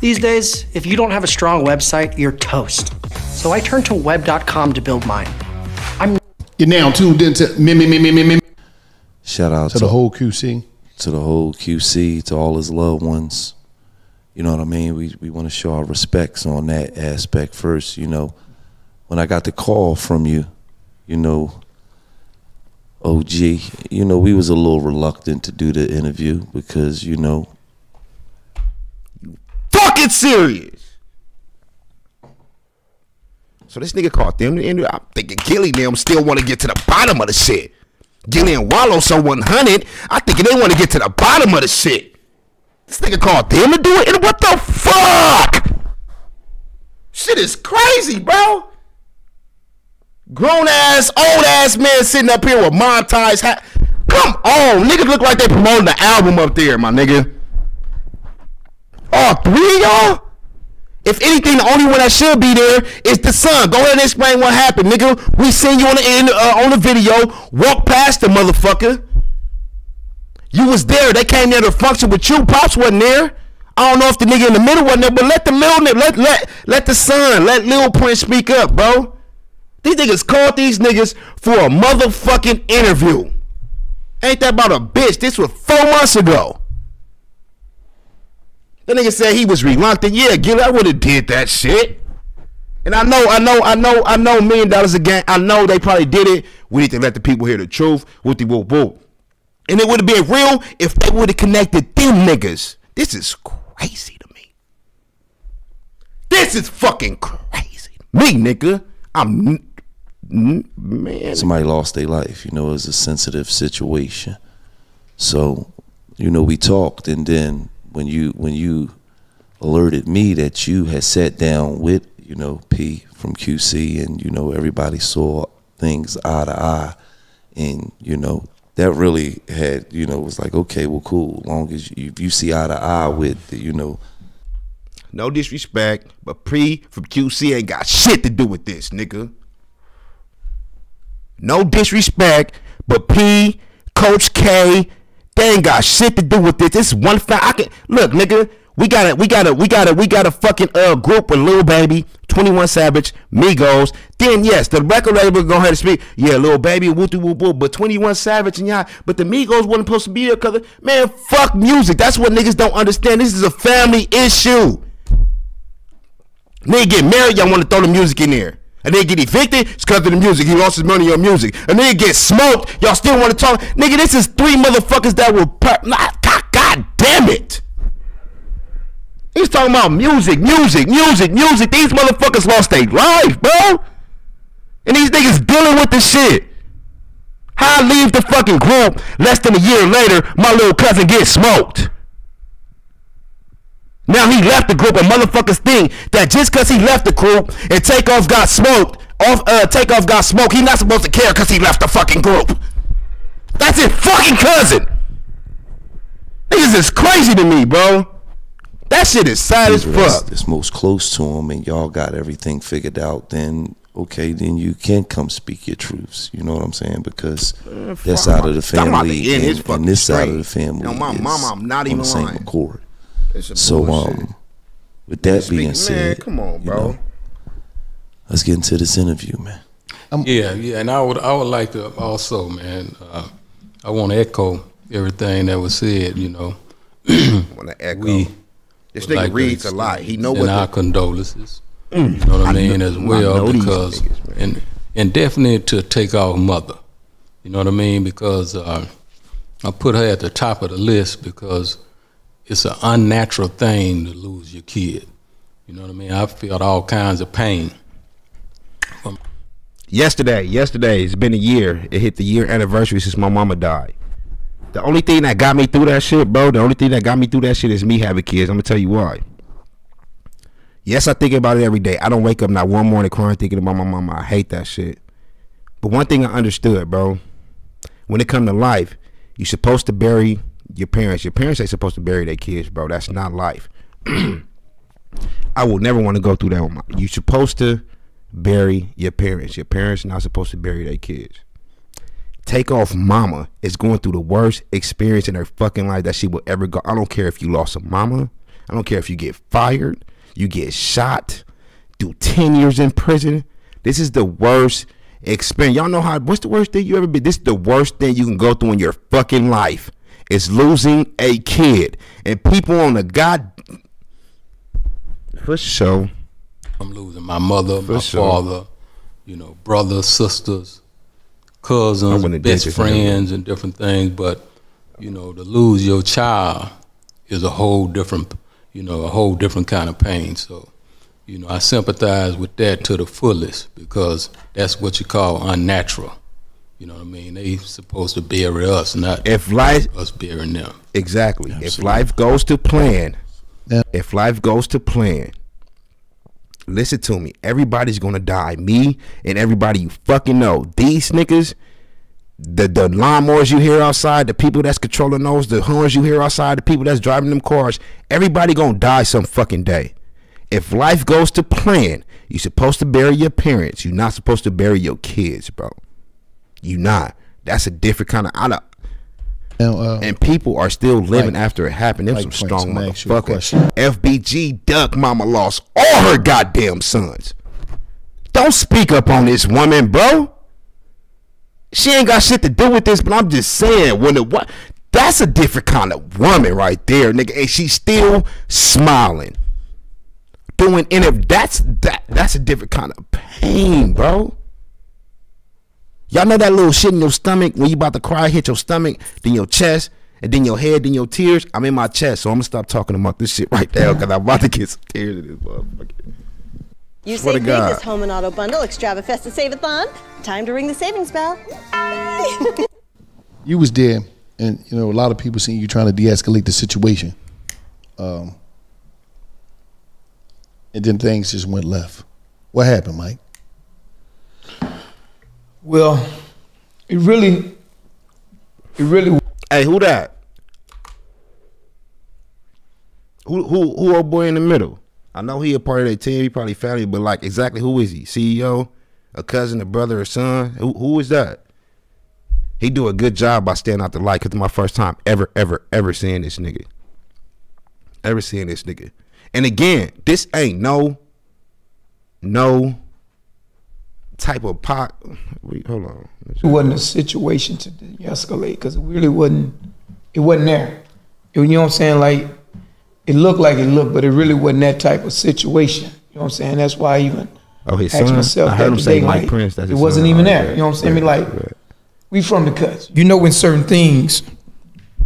These days, if you don't have a strong website, you're toast. So I turned to web.com to build mine. I'm You're now tuned into me, me, me, me, me, me. Shout out To the whole QC. to the whole QC, to all his loved ones. You know what I mean? We we want to show our respects on that aspect first. You know, when I got the call from you, you know, OG, you know, we was a little reluctant to do the interview because you know fucking serious. So this nigga called them to interview. I'm thinking Gillie them still want to get to the bottom of the shit. Gillie and Wallo so 100. I thinking they want to get to the bottom of the shit. This nigga called them to do it. And what the fuck? Shit is crazy, bro. Grown ass, old ass man sitting up here with montage hat. Come on, niggas look like they promoting the album up there, my nigga. All three of y'all? If anything, the only one that should be there is the son. Go ahead and explain what happened, nigga. We seen you on the in, uh, on the video. Walk past the motherfucker. You was there. They came there to function with you. Pops wasn't there. I don't know if the nigga in the middle wasn't there, but let the middle nigga, let let let the son, let Lil Prince speak up, bro. These niggas called these niggas for a motherfucking interview. Ain't that about a bitch? This was four months ago. The nigga said he was reluctant. Yeah, Gil, I would have did that shit. And I know, I know, I know, I know, million dollars a game. I know they probably did it. We need to let the people hear the truth. Whoopty whoop whoop. And it would have been real if they would have connected them niggas. This is crazy to me. This is fucking crazy. Me, nigga. I'm man. somebody lost their life. You know, it was a sensitive situation. So, you know, we talked, and then when you when you alerted me that you had sat down with you know P from QC, and you know everybody saw things eye to eye, and you know that really had you know was like okay, well, cool. Long as you, you see eye to eye with you know No disrespect, but P from QC ain't got shit to do with this, nigga. No disrespect, but P, Coach K, ain't got shit to do with this. This one fact. I can look, nigga. We got it. we got it. we got it. we got a fucking uh group with Lil Baby, Twenty One Savage, Migos. Then yes, the record label go ahead and speak. Yeah, Lil Baby, whoop whoop whoop. But Twenty One Savage and y'all, but the Migos wasn't supposed to be there because man, fuck music. That's what niggas don't understand. This is a family issue. Nigga get married, y'all want to throw the music in there. And then get evicted, it's because of the music. He lost his money on music. And then get smoked, y'all still want to talk. Nigga, this is three motherfuckers that were. Per- God, God damn it. He's talking about music, music, music, music. These motherfuckers lost their life, bro. And these niggas dealing with this shit. How I leave the fucking group less than a year later, my little cousin gets smoked. Now he left the group and motherfuckers think that just cause he left the group and Takeoff got smoked, off uh Takeoff got smoked, he not supposed to care cause he left the fucking group. That's his fucking cousin. Niggas is crazy to me, bro. That shit is sad as people that's, fuck. that's most close to him and y'all got everything figured out, then okay, then you can come speak your truths. You know what I'm saying? Because that fuck, side of the I'm about to family end and, and fucking this side of the family Yo, my is mama, I'm not on even the same lying. accord. It's So bullshit. um, with that Speak- being man, said, come on, you bro. know, let's get into this interview, man. Yeah, yeah, and I would I would like to also, man. Uh, I want to echo everything that was said. You know, want to echo. we this nigga like reads a lot. He know extend what our the, condolences. You know what I mean, as well, because niggas, and and definitely to take our mother. You know what I mean, because uh, I put her at the top of the list because it's an unnatural thing to lose your kid. You know what I mean? I felt all kinds of pain. yesterday, yesterday, it's been a year. It hit the year anniversary since my mama died. The only thing that got me through that shit, bro, the only thing that got me through that shit is me having kids. I'm gonna tell you why. Yes, I think about it every day. I don't wake up not one morning crying thinking about my mama. I hate that shit. But one thing I understood, bro, when it come to life, you're supposed to bury your parents. Your parents ain't supposed to bury their kids, bro. That's not life. I will never want to go through that. With my, you're supposed to bury your parents. Your parents not supposed to bury their kids. Takeoff mama is going through the worst experience in her fucking life that she will ever go. I don't care if you lost a mama. I don't care if you get fired, you get shot, do 10 years in prison. This is the worst experience. Y'all know how what's the worst thing you ever been? This is the worst thing you can go through in your fucking life. Is losing a kid. And people on the god for sure. I'm losing my mother, my sure. father, you know, brothers, sisters, cousins, wouldn't have did best friends, and different things. But you know, to lose your child is a whole different, you know, a whole different kind of pain. So, you know, I sympathize with that to the fullest because that's what you call unnatural. You know what I mean? They supposed to bury us, not If life us burying them. Exactly. If life goes to plan, Yeah. if life goes to plan, listen to me. Everybody's gonna die. Me and everybody you fucking know. These niggas, the the lawnmowers you hear outside, the people that's controlling those, the horns you hear outside, the people that's driving them cars, everybody gonna die some fucking day. If life goes to plan, you're supposed to bury your parents. You're not supposed to bury your kids, bro. You not. That's a different kind of. I don't, Now, uh, and people are still living Mike, after it happened. Them Mike some strong let me ask you a motherfuckers. FBG Duck Mama lost all her goddamn sons. Don't speak up on this woman, bro. She ain't got shit to do with this, but I'm just saying when the what that's a different kind of woman right there, nigga. And she's still smiling. Doing and if that's that that's a different kind of pain, bro. Y'all know that little shit in your stomach when you about to cry, hit your stomach, then your chest, and then your head, then your tears. I'm in my chest, so I'm gonna stop talking about this shit right now because I'm about to get some tears in this motherfucker. You Swear save big this home and auto bundle, Extrava Festa Save-a-thon. Time to ring the savings bell. you was there, and you know a lot of people seen you trying to de-escalate the situation, um, and then things just went left. What happened, Mike? Well, it really, it really Hey, who that? Who who who old boy in the middle? I know he a part of that team. He probably family, but like exactly who is he? CEO, a cousin, a brother, a son? Who who is that? He do a good job by staying out the light. Cause it's my first time ever, ever, ever seeing this nigga. Ever seeing this nigga. And again, this ain't no, no type of pot. Wait, hold on. it wasn't a situation to de-escalate because it really wasn't. It wasn't there. You know what I'm saying? Like it looked like it looked, but it really wasn't that type of situation. You know what I'm saying? That's why I even Oh, his asked son? myself I heard that him say today, Mike like, Prince, that's it wasn't son. even Oh, there. yeah, You know what I'm saying? I mean, like yeah. we from the cuts. You know when certain things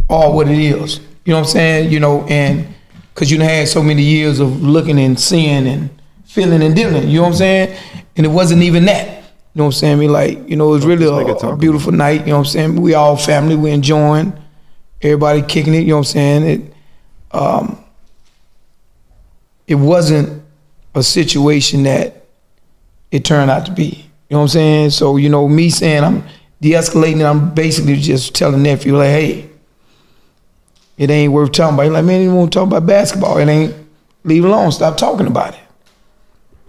are what it is. You know what I'm saying? You know, and because you had so many years of looking and seeing and feeling and dealing. You know what I'm saying? And it wasn't even that. You know what I'm saying? I mean, like, you know, it was really a, a beautiful night. You know what I'm saying? We all family. We enjoying. Everybody kicking it. You know what I'm saying? It, um, it wasn't a situation that it turned out to be. You know what I'm saying? So, you know, me saying I'm de-escalating, I'm basically just telling nephew, like, hey, it ain't worth talking about. He's like, man, you want to talk about basketball. It ain't, leave it alone. Stop talking about it.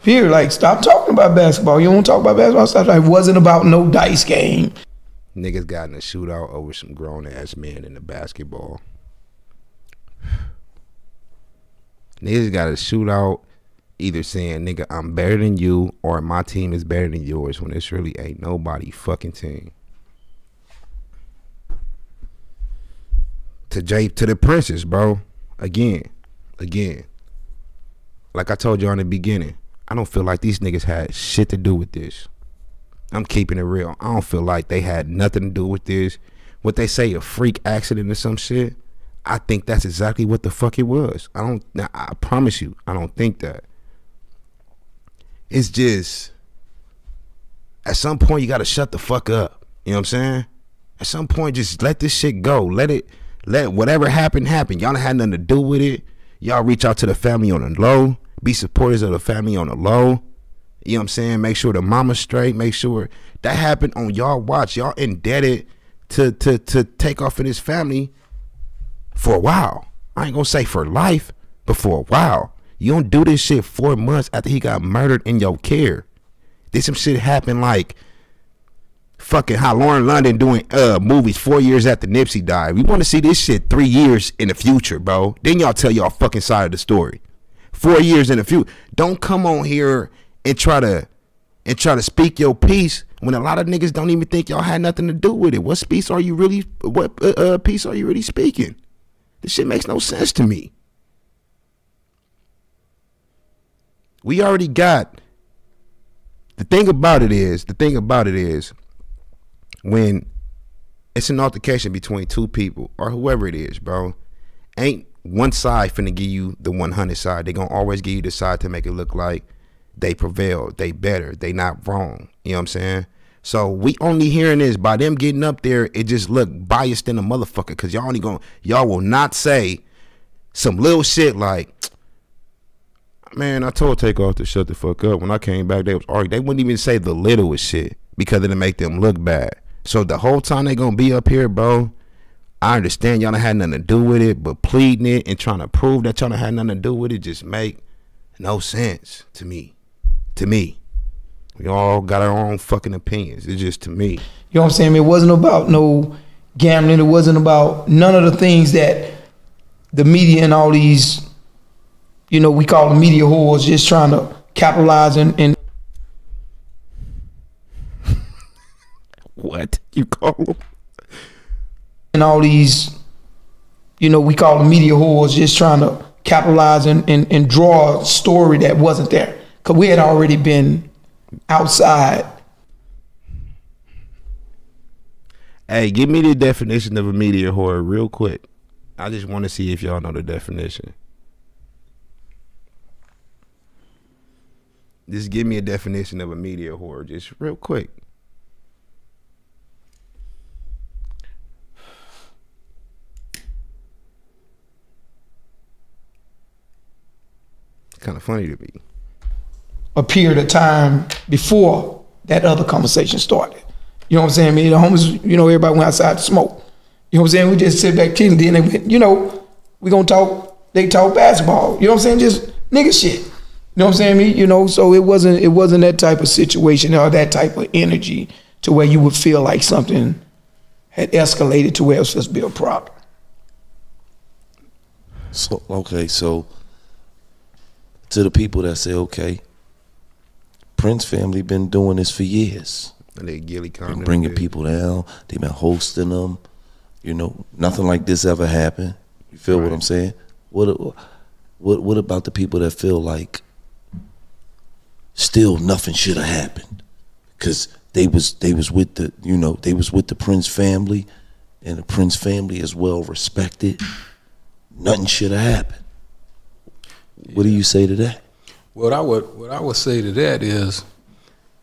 Here, like, stop talking about basketball. You don't talk about basketball? Stop. It wasn't about no dice game. Niggas got in a shootout over some grown ass men in the basketball. Niggas got a shootout either saying, nigga, I'm better than you or my team is better than yours when it's really ain't nobody fucking team. To Jay to the princess, bro. Again. Again. Like I told you in the beginning, I don't feel like these niggas had shit to do with this. I'm keeping it real. I don't feel like they had nothing to do with this. What they say, a freak accident or some shit. I think that's exactly what the fuck it was. I don't. I promise you, I don't think that. It's just at some point you got to shut the fuck up. You know what I'm saying? At some point, just let this shit go. Let it. Let whatever happened happen. Y'all had nothing to do with it. Y'all reach out to the family on the low. Be supporters of the family on the low. You know what I'm saying? Make sure the mama's straight. Make sure that happened on y'all watch. Y'all indebted to to to Takeoff in his family for a while. I ain't gonna say for life, but for a while. You don't do this shit four months after he got murdered in your care. Did some shit happen like fucking how Lauren London doing uh movies four years after Nipsey died. We want to see this shit three years in the future, bro. Then y'all tell y'all fucking side of the story. Four years in the future. Don't come on here and try to and try to speak your piece when a lot of niggas don't even think y'all had nothing to do with it. What piece are you really? What uh, uh, piece are you really speaking? This shit makes no sense to me. We already got. The thing about it is, the thing about it is, when it's an altercation between two people or whoever it is, bro, ain't one side finna give you the 100 side. They gonna always give you the side to make it look like they prevail, they better, they not wrong. You know what I'm saying? So we only hearing this by them getting up there. It just look biased in a motherfucker because y'all only going y'all will not say some little shit like, man, I told Takeoff to shut the fuck up. When I came back, they was arguing. They wouldn't even say the littlest shit because it'll make them look bad. So the whole time they gonna be up here, bro. I understand y'all don't had nothing to do with it, but pleading it and trying to prove that y'all don't had nothing to do with it just make no sense to me. To me. We all got our own fucking opinions. It's just to me. You know what I'm saying? It wasn't about no gambling. It wasn't about none of the things that the media and all these, you know, we call the media whores just trying to capitalize and, and What you call them? And all these, you know, we call the media whores just trying to capitalize and, and, and draw a story that wasn't there. Cause we had already been outside. Hey, give me the definition of a media whore real quick. I just want to see if y'all know the definition. Just give me a definition of a media whore, just real quick. Kind of funny to me. a period of time before that other conversation started. You know what I'm saying? Me, the homies, you know, everybody went outside to smoke. You know what I'm saying? We just sit back chilling. Then they went, you know, we gonna talk. They talk basketball. You know what I'm saying? Just nigga shit. You know what I'm saying? Me, you know. So it wasn't it wasn't that type of situation or that type of energy to where you would feel like something had escalated to where it was supposed to be a problem. So okay, so to the people that say, okay, Prince family been doing this for years. And they Gillie Been bringing people down. They've been hosting them. You know, nothing like this ever happened. You feel what I'm saying? What what what about the people that feel like still nothing should have happened because they was they was with the you know they was with the Prince family, and the Prince family is well respected. Nothing should have happened. What do you say to that? What I would what I would say to that is,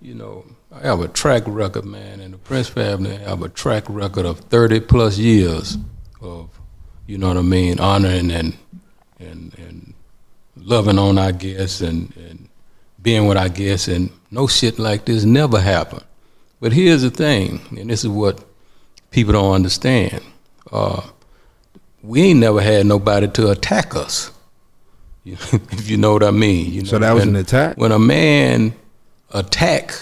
you know, I have a track record, man, and the Prince family have a track record of thirty plus years of, you know what I mean, honoring and and and loving on our guests and and being with our guests, and no shit like this never happened. But here's the thing, and this is what people don't understand. Uh, we ain't never had nobody to attack us. If you know what I mean. You know, So that was when- an attack? When a man attack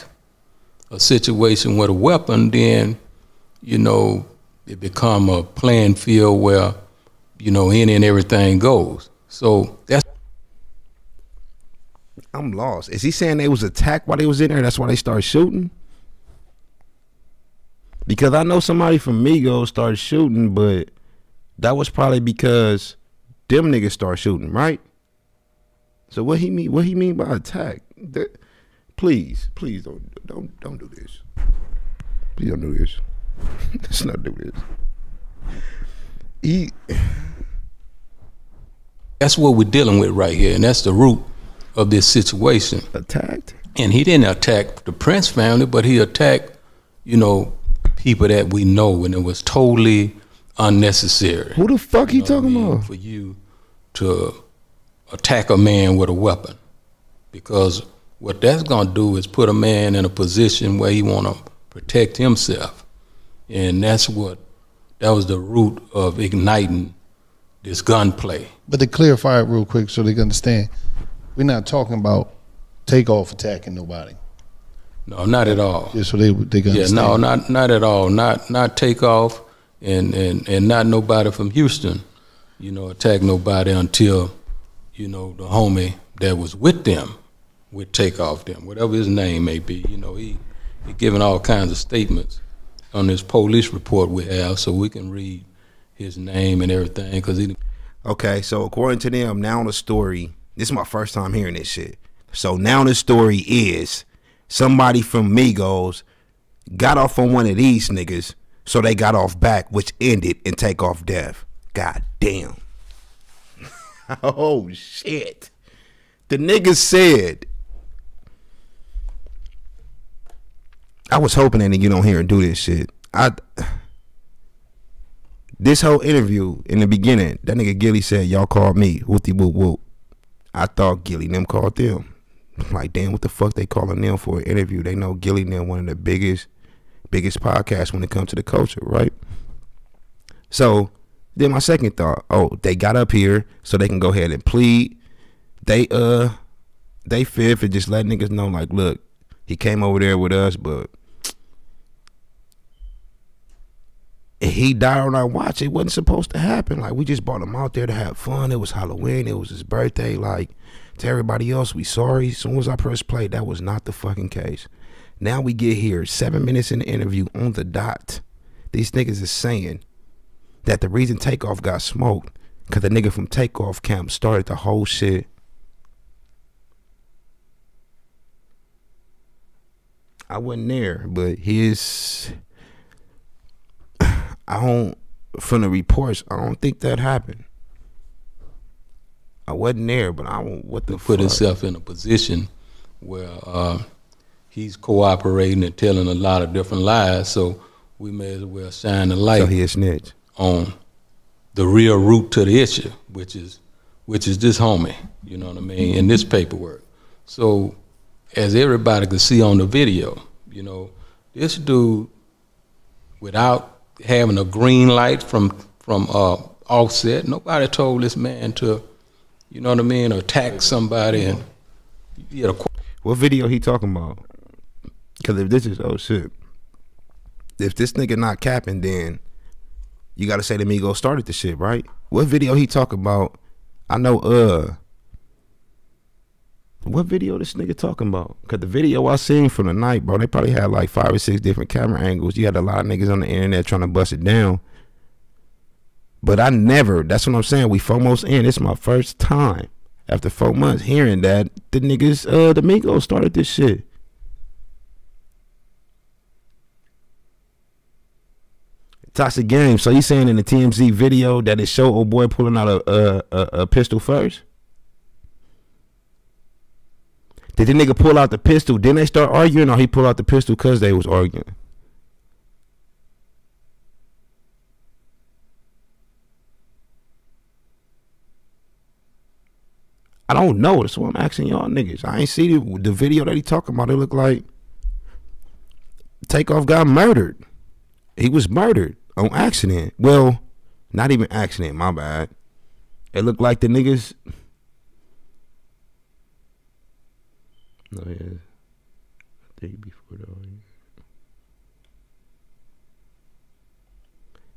a situation with a weapon, then you know it become a playing field where you know any and everything goes. So that's I'm lost. Is he saying they was attacked while they was in there? That's why they started shooting. Because I know somebody from Migos started shooting, but that was probably because them niggas started shooting, right? So what he mean? What he mean by attack? That, please, please don't don't don't do this. Please don't do this. Let's not do this. He that's what we're dealing with right here, and that's the root of this situation. attacked. And he didn't attack the Prince family, but he attacked, you know, people that we know, and it was totally unnecessary. Who the fuck he You know what I talking mean? about? For you to attack a man with a weapon, because what that's gonna do is put a man in a position where he wanna protect himself, and that's what that was the root of igniting this gunplay. But to clarify it real quick so they can understand, we're not talking about takeoff attacking nobody. No, not at all. Yeah, so they they can Yeah, understand. no, not not at all. Not not takeoff, and and and not nobody from Houston, you know, attack nobody until, you know, the homie that was with them would take off them, whatever his name may be. You know, he he giving all kinds of statements on this police report we have, so we can read his name and everything, because he Okay, so according to them, now the story. This is my first time hearing this shit. So now the story is somebody from Migos got off on one of these niggas, so they got off back, which ended in takeoff death. God damn. oh shit. The nigga said. I was hoping that nigga don't hear and do this shit. I this whole interview in the beginning, that nigga Gillie said, "Y'all called me, whoopty whoop whoop." I thought Gillie them called them. Like, damn, what the fuck they calling them for an interview? They know Gillie them one of the biggest, biggest podcasts when it comes to the culture, right? So then my second thought, oh, they got up here so they can go ahead and plead. They uh, they fear for just letting niggas know, like, look, he came over there with us, but he died on our watch. It wasn't supposed to happen. Like we just brought him out there to have fun. It was Halloween. It was his birthday. Like to everybody else, we sorry. As soon as I pressed play, that was not the fucking case. Now we get here, seven minutes in the interview on the dot. These niggas is saying that the reason Takeoff got smoked because the nigga from Takeoff camp started the whole shit. I wasn't there, but his I don't from the reports, I don't think that happened. I wasn't there, but I don't what the put fuck? himself in a position where uh, he's cooperating and telling a lot of different lies. So we may as well shine the light So he a snitch. On the real root to the issue, which is which is this homie. You know what I mean? In this paperwork. So as everybody could see on the video, you know, this dude, without having a green light from from uh, Offset, nobody told this man to, you know what I mean, attack somebody and had a What video he talking about? Because if this is oh shit, if this nigga not capping, then you got to say the Migos started the shit, right? What video he talk about? I know. Uh, what video this nigga talking about? Cause the video I seen from the night, bro, they probably had like five or six different camera angles. You had a lot of niggas on the internet trying to bust it down. But I never. That's what I'm saying. We FOMO's in. It's my first time after four months hearing that the niggas, uh, the Migos started this shit. Toxic game. So you saying in the TMZ video that it showed old boy pulling out a a, a, a pistol first? Did the nigga pull out the pistol? Then they start arguing, or he pull out the pistol because they was arguing? I don't know. That's what I'm asking y'all niggas. I ain't see the, the video that he talking about. It looked like Takeoff got murdered. He was murdered on accident. Well, not even accident. My bad. It looked like the niggas. No, yeah. I before the.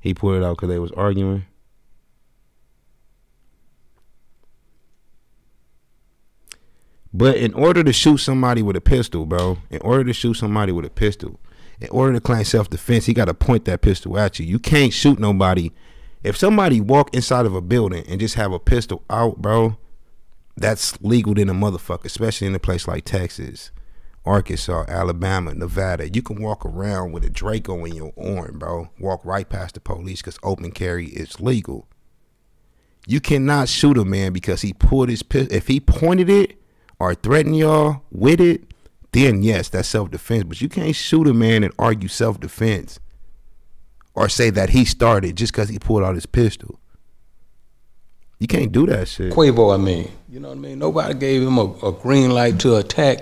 He pulled it out because they was arguing. But in order to shoot somebody with a pistol, bro, in order to shoot somebody with a pistol, in order to claim self defense, he got to point that pistol at you. You can't shoot nobody. If somebody walk inside of a building and just have a pistol out, bro, that's legal than a motherfucker, especially in a place like Texas, Arkansas, Alabama, Nevada. You can walk around with a Draco in your arm, bro. Walk right past the police because open carry is legal. You cannot shoot a man because he pulled his pistol. If he pointed it or threatened y'all with it, then yes, that's self defense. But you can't shoot a man and argue self defense or say that he started just because he pulled out his pistol. You can't do that shit. Quavo, I mean, you know what I mean. Nobody gave him a, a green light to attack.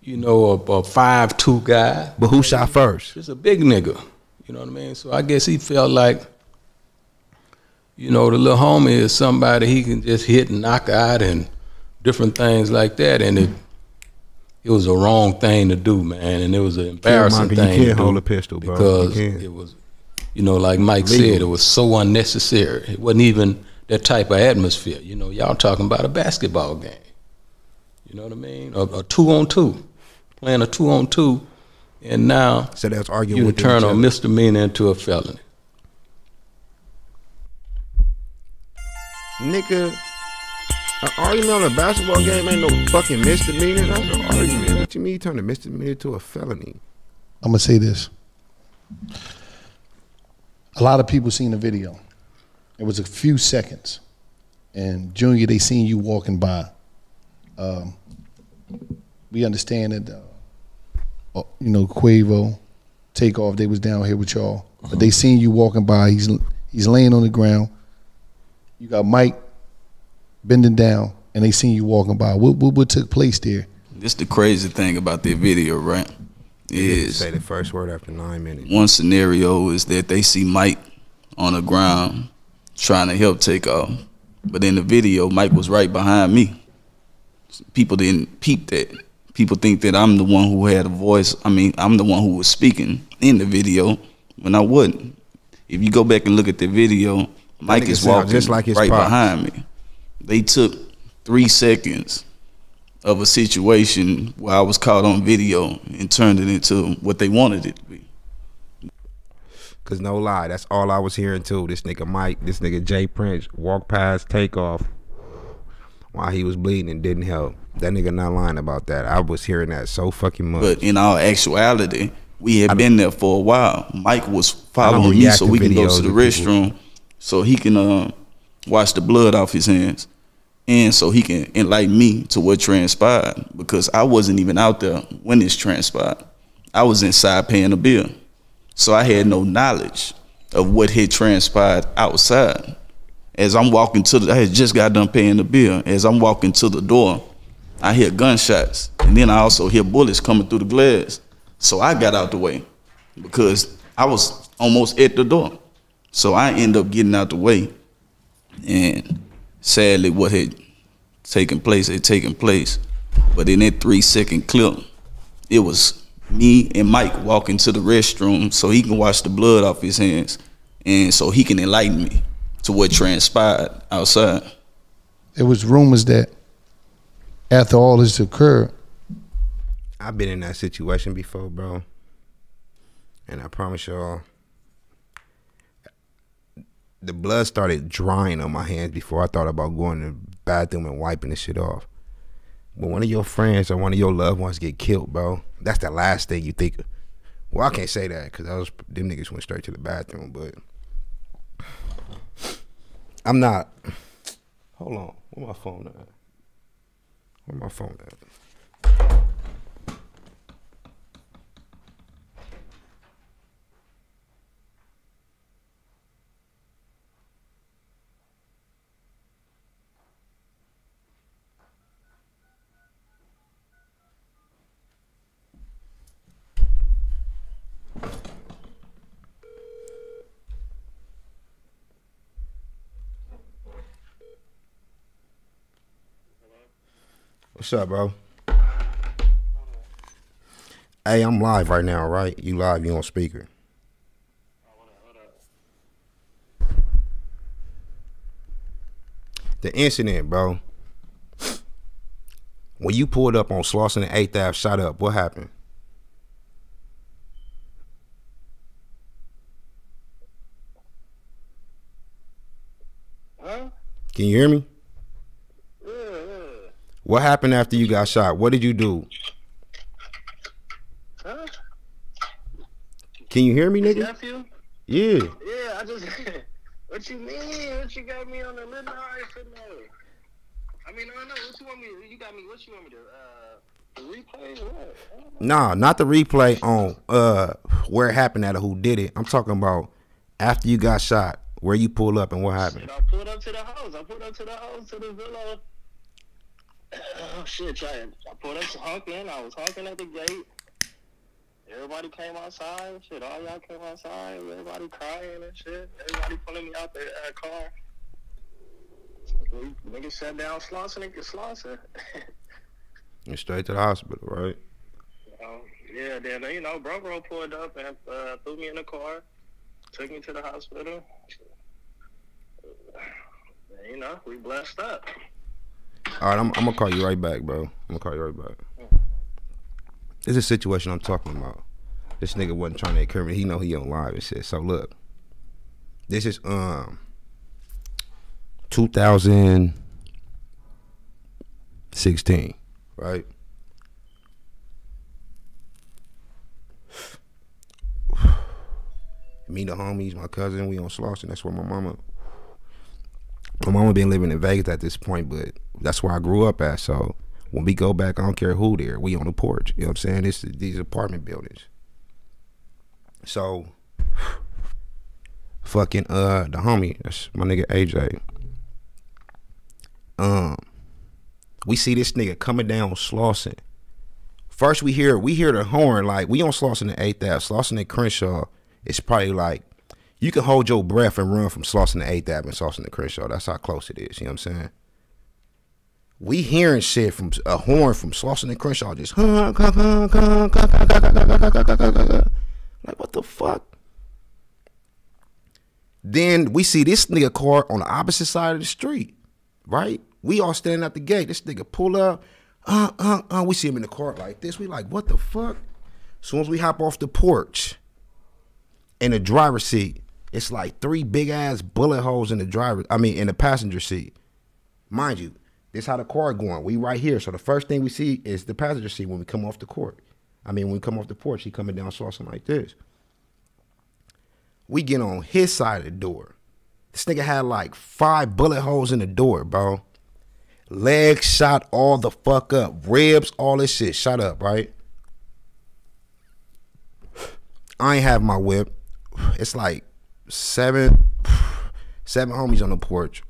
You know, a, a five two guy. But who shot first? Just a big nigga. You know what I mean. So I guess he felt like, you know, the little homie is somebody he can just hit and knock out and different things like that. And it, it was a wrong thing to do, man, and it was an embarrassing Killmonger, you thing. can't to do hold a pistol, bro. Because it was, you know, like Mike Legal. said, it was so unnecessary. It wasn't even that type of atmosphere. You know, y'all talking about a basketball game. You know what I mean? A, a two on two, playing a two on two, and now So that's arguing you with turn each a other. misdemeanor into a felony. Nigga, an argument on a basketball game ain't no fucking misdemeanor. That's an argument. What you mean you turn a misdemeanor to a felony? I'm gonna say this. A lot of people seen the video. It was a few seconds, and Junior, they seen you walking by. Um, we understand that, uh, uh, you know, Quavo, Takeoff, they was down here with y'all, but they seen you walking by. He's he's laying on the ground. You got Mike bending down, and they seen you walking by. What what, what took place there? This the crazy thing about that video, right? Is Say the first word after nine minutes. one scenario is that they see Mike on the ground trying to help Takeoff, but in the video, Mike was right behind me. People didn't peep that. People think that I'm the one who had a voice. I mean, I'm the one who was speaking in the video when I wasn't. If you go back and look at the video, Mike is walking just like his right pops. behind me. They took three seconds of a situation where I was caught on video and turned it into what they wanted it to be. Cause no lie, that's all I was hearing too. This nigga Mike, this nigga J. Prince walked past takeoff while he was bleeding and didn't help. That nigga not lying about that. I was hearing that so fucking much. But in all actuality, we had been there for a while. Mike was following me so we can go to the of people. restroom so he can uh, wash the blood off his hands. And so he can enlighten me to what transpired because I wasn't even out there when this transpired. I was inside paying a bill. So I had no knowledge of what had transpired outside. As I'm walking to the, I had just got done paying the bill. As I'm walking to the door, I hear gunshots, and then I also hear bullets coming through the glass. So I got out the way because I was almost at the door. So I end up getting out the way, and sadly, what had taken place had taken place. But in that three second clip, it was me and Mike walking to the restroom so he can wash the blood off his hands, and so he can enlighten me to what transpired outside. There was rumors that after all this occurred, I've been in that situation before, bro. And I promise y'all, the blood started drying on my hands before I thought about going to the bathroom and wiping the shit off. When one of your friends or one of your loved ones get killed, bro, that's the last thing you think. Of. Well, I can't say that because I was them niggas went straight to the bathroom, but I'm not. Hold on, where my phone at? Where my phone at? What's up, bro? Hey, I'm live right now, right? You live, you on speaker. The incident, bro. When you pulled up on Slauson and 8th Ave, shot up, what happened? Can you hear me? Yeah. What happened after you got shot? What did you do? Huh? Can you hear me, nigga? Nephew? Yeah. Yeah, I just. what you mean? What you got me on the living right for no? I mean, I don't know. What you want me? You got me. What you want me to? Uh, the replay? What? I don't know. Nah, not the replay on uh where it happened at or who did it. I'm talking about after you got shot, where you pulled up and what happened. Shit, I pulled up to the house. I pulled up to the house to the villa. Oh shit! Try I pulled up to honking. I was honking at the gate. Everybody came outside. Shit, all y'all came outside. Everybody crying and shit. Everybody pulling me out the uh, car. We- Niggas sat down, Slauson and Slauson. And straight to the hospital, right? Um, yeah, then you know, bro, bro pulled up and uh, threw me in the car, took me to the hospital. You know, we blessed up. All right, I'm, I'm gonna call you right back, bro. I'm gonna call you right back. This is a situation I'm talking about. This nigga wasn't trying to encourage me. He know he on live and shit. So look, this is um 2016, right? Me, the homies, my cousin, we on Slauson. That's where my mama. My mama been living in Vegas at this point, but that's where I grew up at. So when we go back, I don't care who there. We on the porch. You know what I'm saying? This these apartment buildings. So fucking uh the homie, that's my nigga AJ. Um we see this nigga coming down Slauson. First we hear we hear the horn, like we on Slauson and 8th Ave. Slauson and Crenshaw it's probably like you can hold your breath and run from Slauson to 8th Ave and Slauson to Crenshaw. That's how close it is, you know what I'm saying? We hearing shit from a horn from Slauson and Crenshaw just like what the fuck? Then we see this nigga car on the opposite side of the street, right? We all standing at the gate. This nigga pull up, uh, uh, uh. We see him in the car like this. We like, what the fuck? As soon as we hop off the porch, in the driver's seat, it's like three big ass bullet holes in the driver. I mean, in the passenger seat. Mind you, this how the car going. We right here. So the first thing we see is the passenger seat when we come off the court. I mean, when we come off the porch, he coming down Slauson like this. We get on his side of the door. This nigga had like five bullet holes in the door, bro. Legs shot all the fuck up. Ribs, all this shit shot up, right? I ain't have my whip. It's like seven, seven homies on the porch.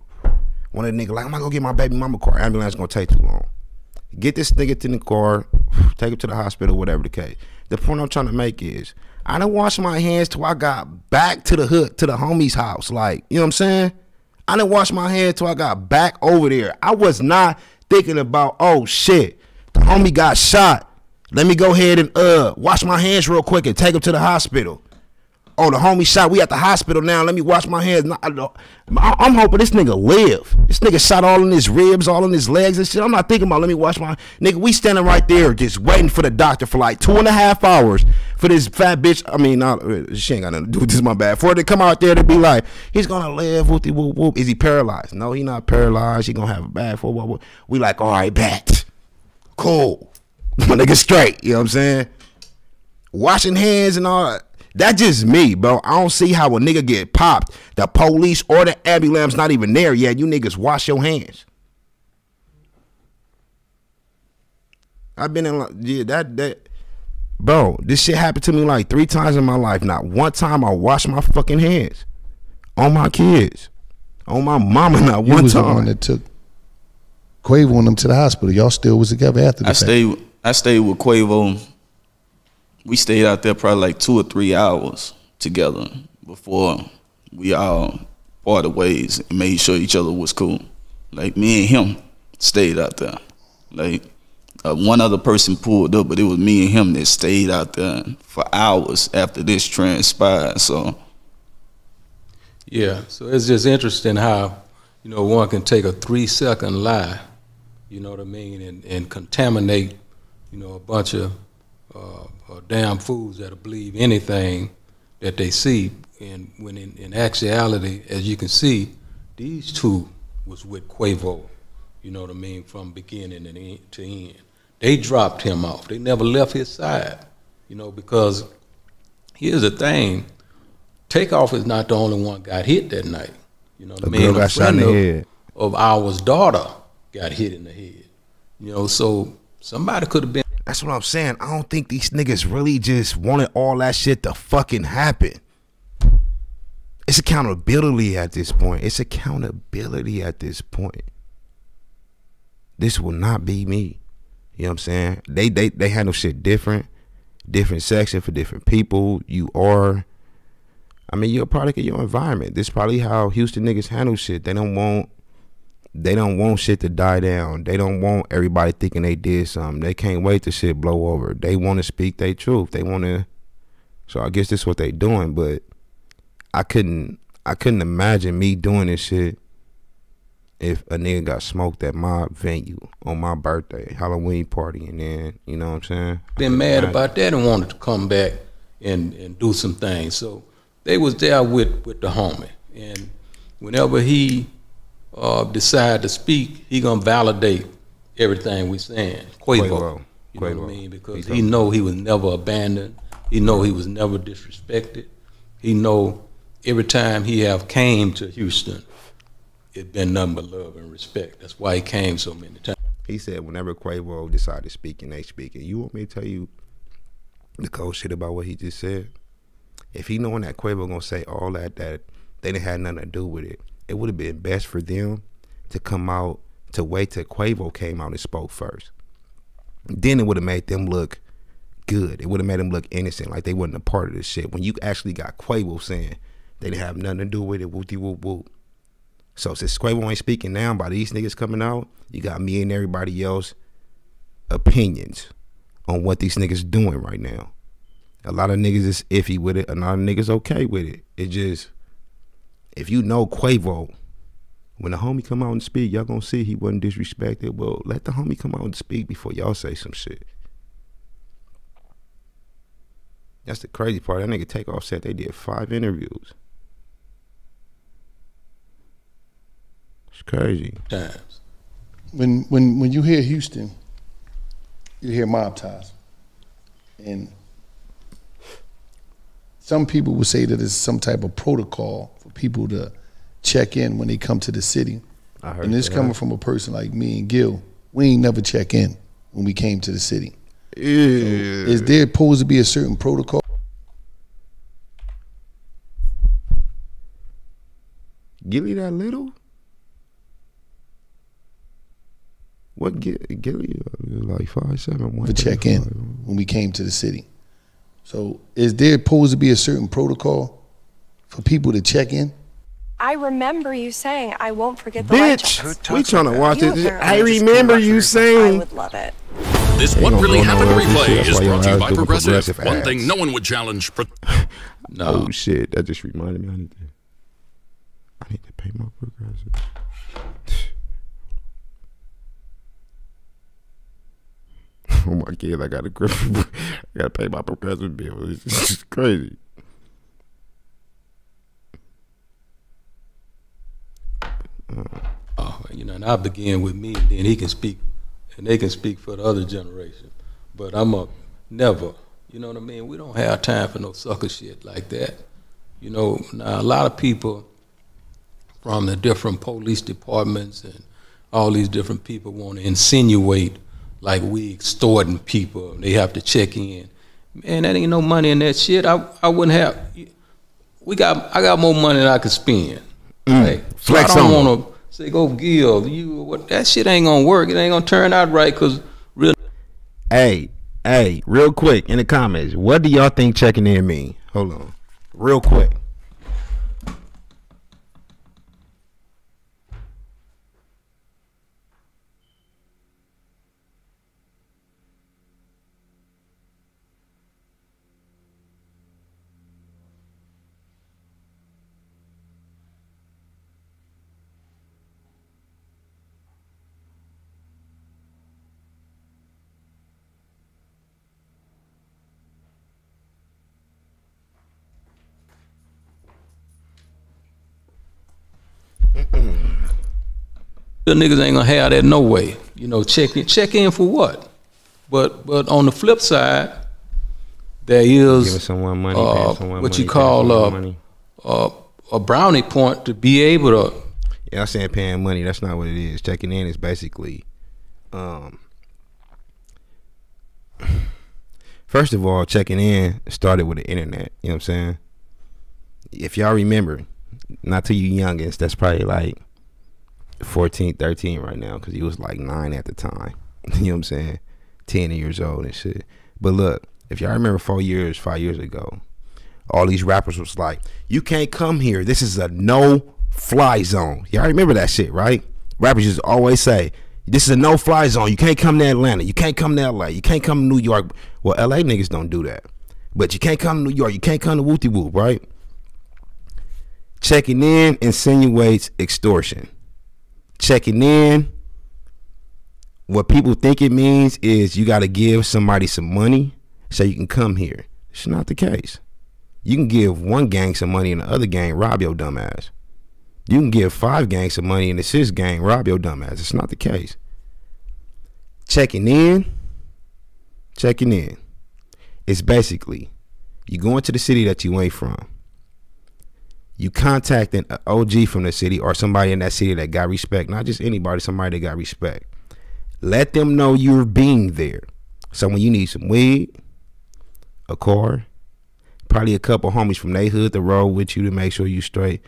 One of the niggas like, I'm not gonna get my baby mama car. Ambulance gonna take too long. Get this nigga to the car, take him to the hospital, whatever the case. The point I'm trying to make is, I didn't wash my hands till I got back to the hood, to the homie's house. Like, you know what I'm saying? I didn't wash my hands till I got back over there. I was not thinking about, oh shit, the homie got shot. Let me go ahead and uh wash my hands real quick and take him to the hospital. Oh, the homie shot. We at the hospital now. Let me wash my hands. I'm hoping this nigga live. This nigga shot all in his ribs, all in his legs and shit. I'm not thinking about let me wash my nigga. We standing right there just waiting for the doctor for like two and a half hours for this fat bitch. I mean, not she ain't got nothing to do with this. My bad. For it to come out there to be like he's gonna live. Whoop whoop whoop. Is he paralyzed? No, he not paralyzed. He gonna have a bad for what? We like all right, bet. Cool. My nigga straight. You know what I'm saying? Washing hands and all that. That's just me, bro. I don't see how a nigga get popped. The police or the ambulance not even there yet. You niggas wash your hands. I've been in yeah that that bro. This shit happened to me like three times in my life. Not one time I washed my fucking hands on my kids, on my mama. Not You one was the time. one that took Quavo and them to the hospital. Y'all still was together after the I fact. stayed. I stayed with Quavo. We stayed out there probably like two or three hours together before we all parted ways and made sure each other was cool. Like me and him stayed out there. Like uh, one other person pulled up, but it was me and him that stayed out there for hours after this transpired. So Yeah, so it's just interesting how, you know, one can take a three second lie, you know what I mean, and, and contaminate, you know, a bunch of uh, uh, damn fools that'll believe anything that they see. And when in, in actuality, as you can see, these two was with Quavo, you know what I mean, from beginning and end to end. They dropped him off. They never left his side, you know, because here's the thing. Takeoff is not the only one got hit that night. You know what I mean? girl got shot in the of- head. Of ours daughter got hit in the head. You know, so somebody could have been That's what I'm saying. I don't think these niggas really just wanted all that shit to fucking happen. It's accountability at this point. It's accountability at this point. This will not be me. You know what I'm saying? They they they handle shit different. Different section for different people. You are I mean, you're a product of your environment. This is probably how Houston niggas handle shit. They don't want they don't want shit to die down. They don't want everybody thinking they did something. They can't wait to shit blow over. They want to speak their truth. They want to. So I guess that's what they doing. But I couldn't. I couldn't imagine me doing this shit if a nigga got smoked at my venue on my birthday, Halloween party, and then you know what I'm saying. Been mad about that and wanted to come back and and do some things. So they was there with with the homie, and whenever he uh, decide to speak, he gonna validate everything we saying. Quavo, Quavo. you know what I mean? Because He he know he was never abandoned. He know he was never disrespected. He know every time he have came to Houston, it been nothing but love and respect. That's why he came so many times. He said whenever Quavo decided to speak and they speaking, you want me to tell you the cold shit about what he just said? If he knowing that Quavo gonna say all that that they didn't have nothing to do with it, it would have been best for them to come out to wait till Quavo came out and spoke first. Then it would have made them look good. It would have made them look innocent, like they wasn't a part of this shit. When you actually got Quavo saying they didn't have nothing to do with it, whoop whoop whoop. So since Quavo ain't speaking now by these niggas coming out, you got me and everybody else opinions on what these niggas doing right now. A lot of niggas is iffy with it. A lot of niggas okay with it. It just if you know Quavo, when the homie come out and speak, y'all gonna see he wasn't disrespected. Well, let the homie come out and speak before y'all say some shit. That's the crazy part. That nigga Takeoff said they did five interviews. It's crazy. Times. when when when you hear Houston, you hear mob ties, and some people would say that it's some type of protocol people to check in when they come to the city. I heard And this that. coming from a person like me and Gil, we ain't never check in when we came to the city. Is there supposed to be a certain protocol? Gillie that little? What Gillie? Uh, like five seven one. for check in when we came to the city. So is there supposed to be a certain protocol for people to check in? I remember you saying, I won't forget the light Bitch, checks." we trying to watch You it. I remember you saying. I would love it. This Ain't What Really Happened nowhere with this shit. replay That's is brought to you by Progressive. Progressive One thing no one would challenge. Pro- No, Oh shit! That just reminded me. I need to. I need to pay my progressive. Oh my god! I got to grip. I got to pay my progressive bill. It's just Oh, you know, and I begin with me, and then he can speak, and they can speak for the other generation. But I'm a never, you know what I mean? We don't have time for no sucker shit like that. You know, now a lot of people from the different police departments and all these different people want to insinuate like we extorting people. They have to check in. Man, that ain't no money in that shit. I I wouldn't have. We got I got more money than I could spend. Mm. Right? So I don't on 'em. want to say go give you what that shit ain't gonna work. It ain't gonna turn out right because real Hey, hey, real quick in the comments, what do y'all think checking in mean? Hold on, real quick. Real niggas ain't gonna have that no way. You know, check in check in for what? But but on the flip side, there is Giving someone money, uh, someone what money, you call uh, money. uh, a brownie point to be able to Yeah, I'm saying paying money. That's not what it is. Checking in is basically, um, first of all, checking in started with the internet. You know what I'm saying? If y'all remember, not to you youngins, that's probably like 14, 13 right now, because he was like nine at the time. you know what I'm saying? 10 years old and shit. But look, if y'all remember four years, five years ago, all these rappers was like, "You can't come here. This is a no fly zone." Y'all remember that shit, right? Rappers just always say, "This is a no-fly zone. You can't come to Atlanta. You can't come to LA. You can't come to New York." Well, LA niggas don't do that, but you can't come to New York. You can't come to Wooty Whoop, right? Checking in insinuates extortion. Checking in, what people think it means is you got to give somebody some money so you can come here. It's not the case. You can give one gang some money and the other gang rob your dumbass. You can give five gangs some money and the sixth gang rob your dumbass. It's not the case. Checking in, checking in. It's basically you go into the city that you ain't from. You contacting an OG from the city or somebody in that city that got respect, not just anybody, somebody that got respect. Let them know you're being there. So when you need some weed, a car, probably a couple homies from their hood to roll with you to make sure you straight.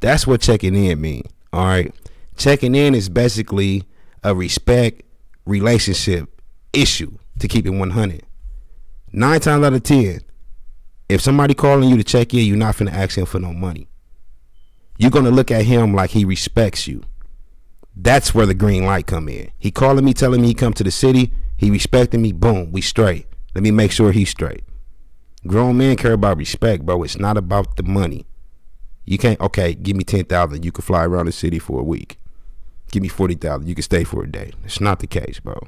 That's what checking in mean. All right. Checking in is basically a respect relationship issue to keep it 100. Nine times out of ten, if somebody calling you to check in, you're not finna ask him for no money. You're gonna look at him like he respects you. That's where the green light come in. He calling me, telling me he come to the city. He respecting me. Boom, we straight. Let me make sure he's straight. Grown men care about respect, bro. It's not about the money. You can't. Okay, give me ten thousand. You can fly around the city for a week. Give me forty thousand. You can stay for a day. It's not the case, bro.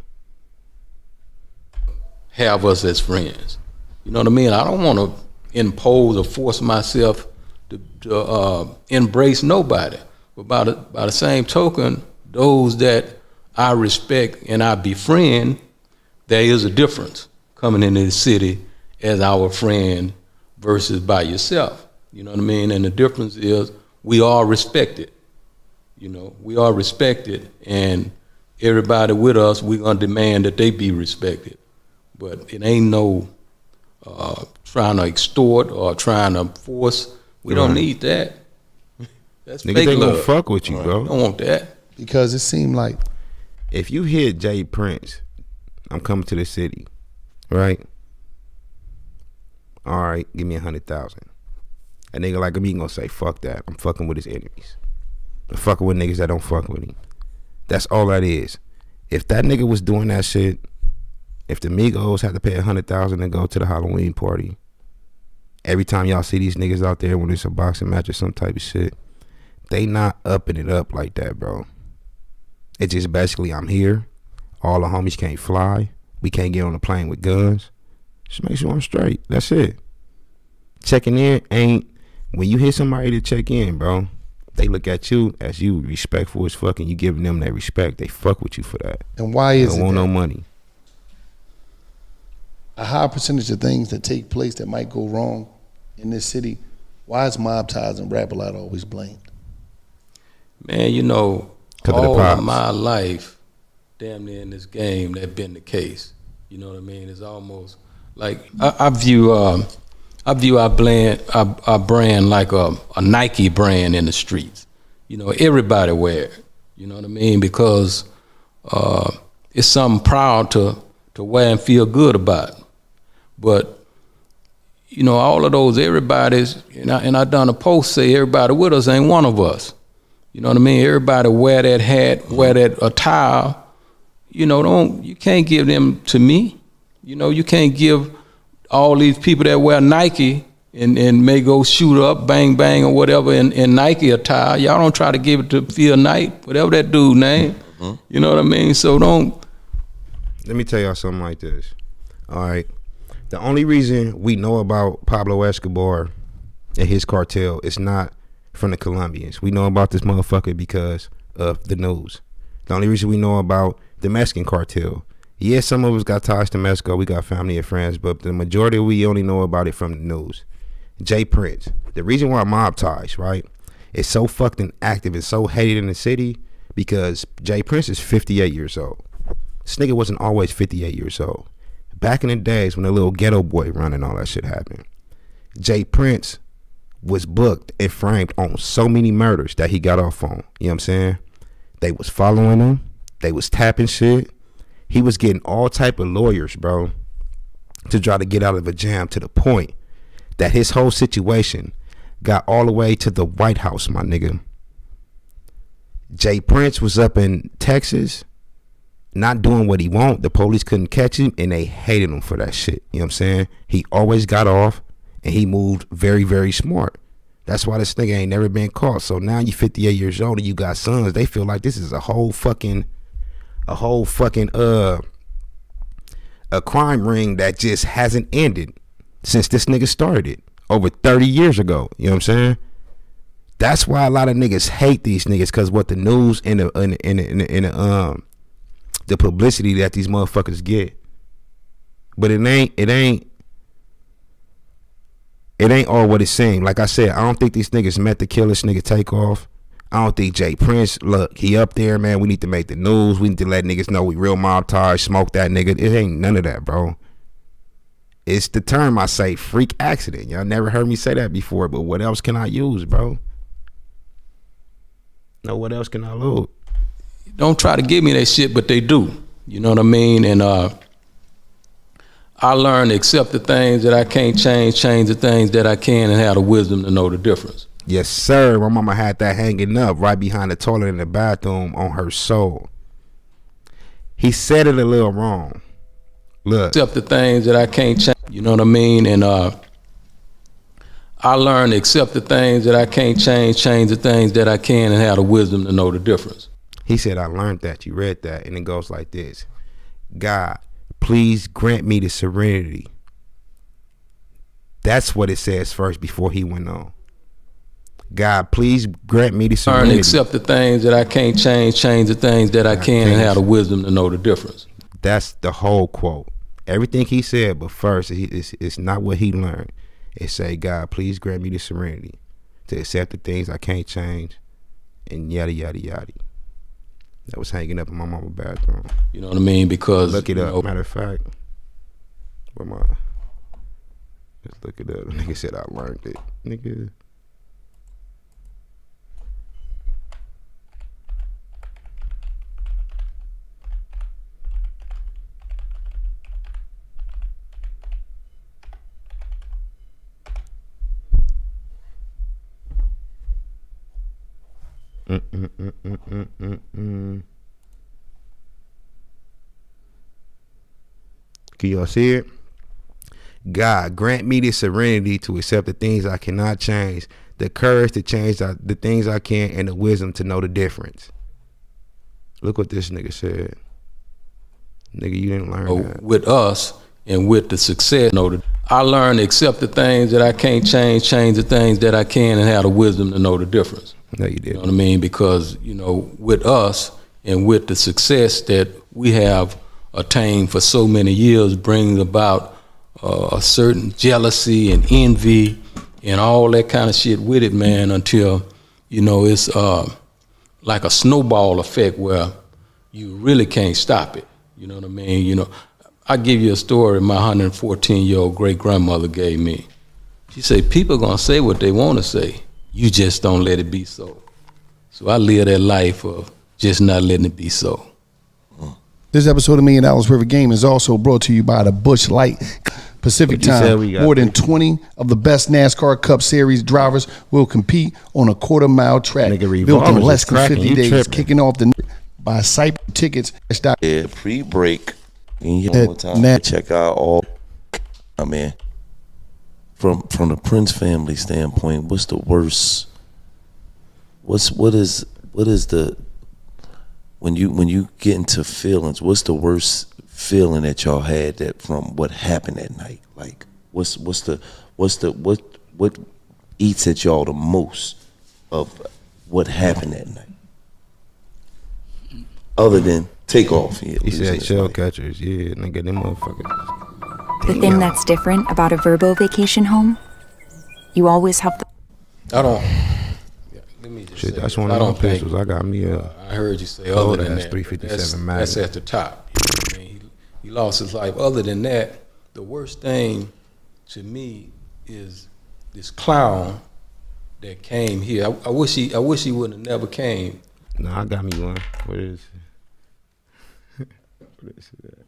Have us as friends. You know what I mean? I don't want to impose or force myself to, to uh, embrace nobody. But by the, by the same token, those that I respect and I befriend, there is a difference coming into the city as our friend versus by yourself. You know what I mean? And the difference is we are respected. You know, we are respected, and everybody with us, we're gonna demand that they be respected. But it ain't no uh, trying to extort or trying to force. We don't need that. That's Niggas fake ain't gonna fuck with you, bro. Don't want that. Because it seemed like if you hit J. Prince, I'm coming to the city, right? All right, give me a hundred thousand. A nigga like me gonna say, fuck that. I'm fucking with his enemies. I'm fucking with niggas that don't fuck with him. That's all that is. If that nigga was doing that shit, if the Migos had to pay a hundred thousand to go to the Halloween party, every time y'all see these niggas out there when it's a boxing match or some type of shit, they not upping it up like that, bro. It's just basically I'm here. All the homies can't fly. We can't get on the plane with guns. Just make sure I'm straight. That's it. Checking in ain't when you hit somebody to check in, bro. They look at you as you respectful as fucking. You giving them that respect. They fuck with you for that. And why They is don't it want no money? A high percentage of things that take place that might go wrong in this city. Why is mob ties and Rap-A-Lot always blamed? Man, you know, all pops. of my life, damn near in this game, that been the case. You know what I mean? It's almost like I, I view um, I view our brand our, our brand like a, a Nike brand in the streets. You know, everybody wear it. You know what I mean? Because uh, it's something proud to to wear and feel good about. But you know, all of those everybody's and I and I done a post say everybody with us ain't one of us. You know what I mean? Everybody wear that hat, wear that attire. You know, don't you can't give them to me. You know, you can't give all these people that wear Nike and, and may go shoot up, bang bang or whatever in, in Nike attire. Y'all don't try to give it to Phil Knight, whatever that dude name. Mm-hmm. You know what I mean? So don't Let me tell y'all something like this. All right. The only reason we know about Pablo Escobar and his cartel is not from the Colombians. We know about this motherfucker because of the news. The only reason we know about the Mexican cartel. Yes, some of us got ties to Mexico. We got family and friends, but the majority we only know about it from the news. J. Prince. The reason why mob ties, right, is so fucking active and so hated in the city because J. Prince is 58 years old. This nigga wasn't always 58 years old. Back in the days when the little ghetto boy run and all that shit happened, J. Prince was booked and framed on so many murders that he got off on. You know what I'm saying? They was following him. They was tapping shit. He was getting all type of lawyers, bro, to try to get out of a jam to the point that his whole situation got all the way to the White House, my nigga. J. Prince was up in Texas, not doing what he want. The police couldn't catch him, and they hated him for that shit. You know what I'm saying? He always got off, and he moved very, very smart. That's why this nigga ain't never been caught. So now you 58 years old and you got sons. They feel like this is a whole fucking, a whole fucking uh, a crime ring that just hasn't ended since this nigga started over 30 years ago. You know what I'm saying? That's why a lot of niggas hate these niggas because what the news and the in the, in the, in the, in the um the publicity that these motherfuckers get. But it ain't it ain't it ain't all what it seemed. Like I said, I don't think these niggas meant to kill this nigga Takeoff. I don't think J. Prince, look, he up there, man. We need to make the news. We need to let niggas know we real mob ties, smoke that nigga. It ain't none of that, bro. It's the term I say, freak accident. Y'all never heard me say that before, but what else can I use, bro? No, what else can I load? Don't try to give me that shit, but they do. You know what I mean? And uh, I learned to accept the things that I can't change, change the things that I can, and have the wisdom to know the difference. Yes, sir. My mama had that hanging up right behind the toilet in the bathroom on her soul. He said it a little wrong. Look. Accept the things that I can't change. You know what I mean? And uh, I learned to accept the things that I can't change, change the things that I can, and have the wisdom to know the difference. He said, I learned that. You read that. And it goes like this God, please grant me the serenity. That's what it says first before he went on. God, please grant me the serenity. to accept the things that I can't change, change the things that I can, and have the wisdom to know the difference. That's the whole quote. Everything he said, but first, it's, it's not what he learned. It say, God, please grant me the serenity to accept the things I can't change, and yada yada yada. That was hanging up in my mama's bathroom. You know what I mean? Because Look it you up. know, Matter of fact, where my let's look it up. Nigga said I learned it. Nigga. Can y'all see it? God, grant me the serenity to accept the things I cannot change, the courage to change the the things I can, and the wisdom to know the difference. Look what this nigga said. Nigga, you didn't learn know, that. with us and with the success. Know that I learned to accept the things that I can't change, change the things that I can, and have the wisdom to know the difference. No, you You didn't. know what I mean? Because you know, with us and with the success that we have attained for so many years, brings about uh, a certain jealousy and envy and all that kind of shit with it, man. Until you know, it's uh, like a snowball effect where you really can't stop it. You know what I mean? You know, I give you a story my 114 year old great grandmother gave me. She said, "People are gonna say what they want to say. You just don't let it be so." So I live that life of just not letting it be so. This episode of Million Dollars River Game is also brought to you by the Busch Light Pacific What you said Time. More than 20 of the best NASCAR Cup Series drivers will compete on a quarter mile track Nigga, built in less than 50 You days. tripping. Kicking off the by site tickets. Yeah, pre-break. And you At one more time. Nat- Check out all. I mean, from from the Prince family standpoint, what's the worst? What's what is what is the when you when you get into feelings? What's the worst feeling that y'all had that from what happened that night? Like, what's what's the what's the what what eats at y'all the most of what happened that night? Other than takeoff, yeah, He said shell catchers. Yeah, nigga, them motherfuckers. The thing that's different about a Vrbo vacation home, you always have the I don't. yeah, Let me just Shit, say that's this. one I of them don't pistols. I got me a. I heard you say Oh, other than that's that. 357 that's, Magnum. that's at the top. You know I mean, he, he lost his life. Other than that, the worst thing to me is this clown that came here. I, I wish he. I wish he wouldn't have never came. No, I got me one. What is it? what is it?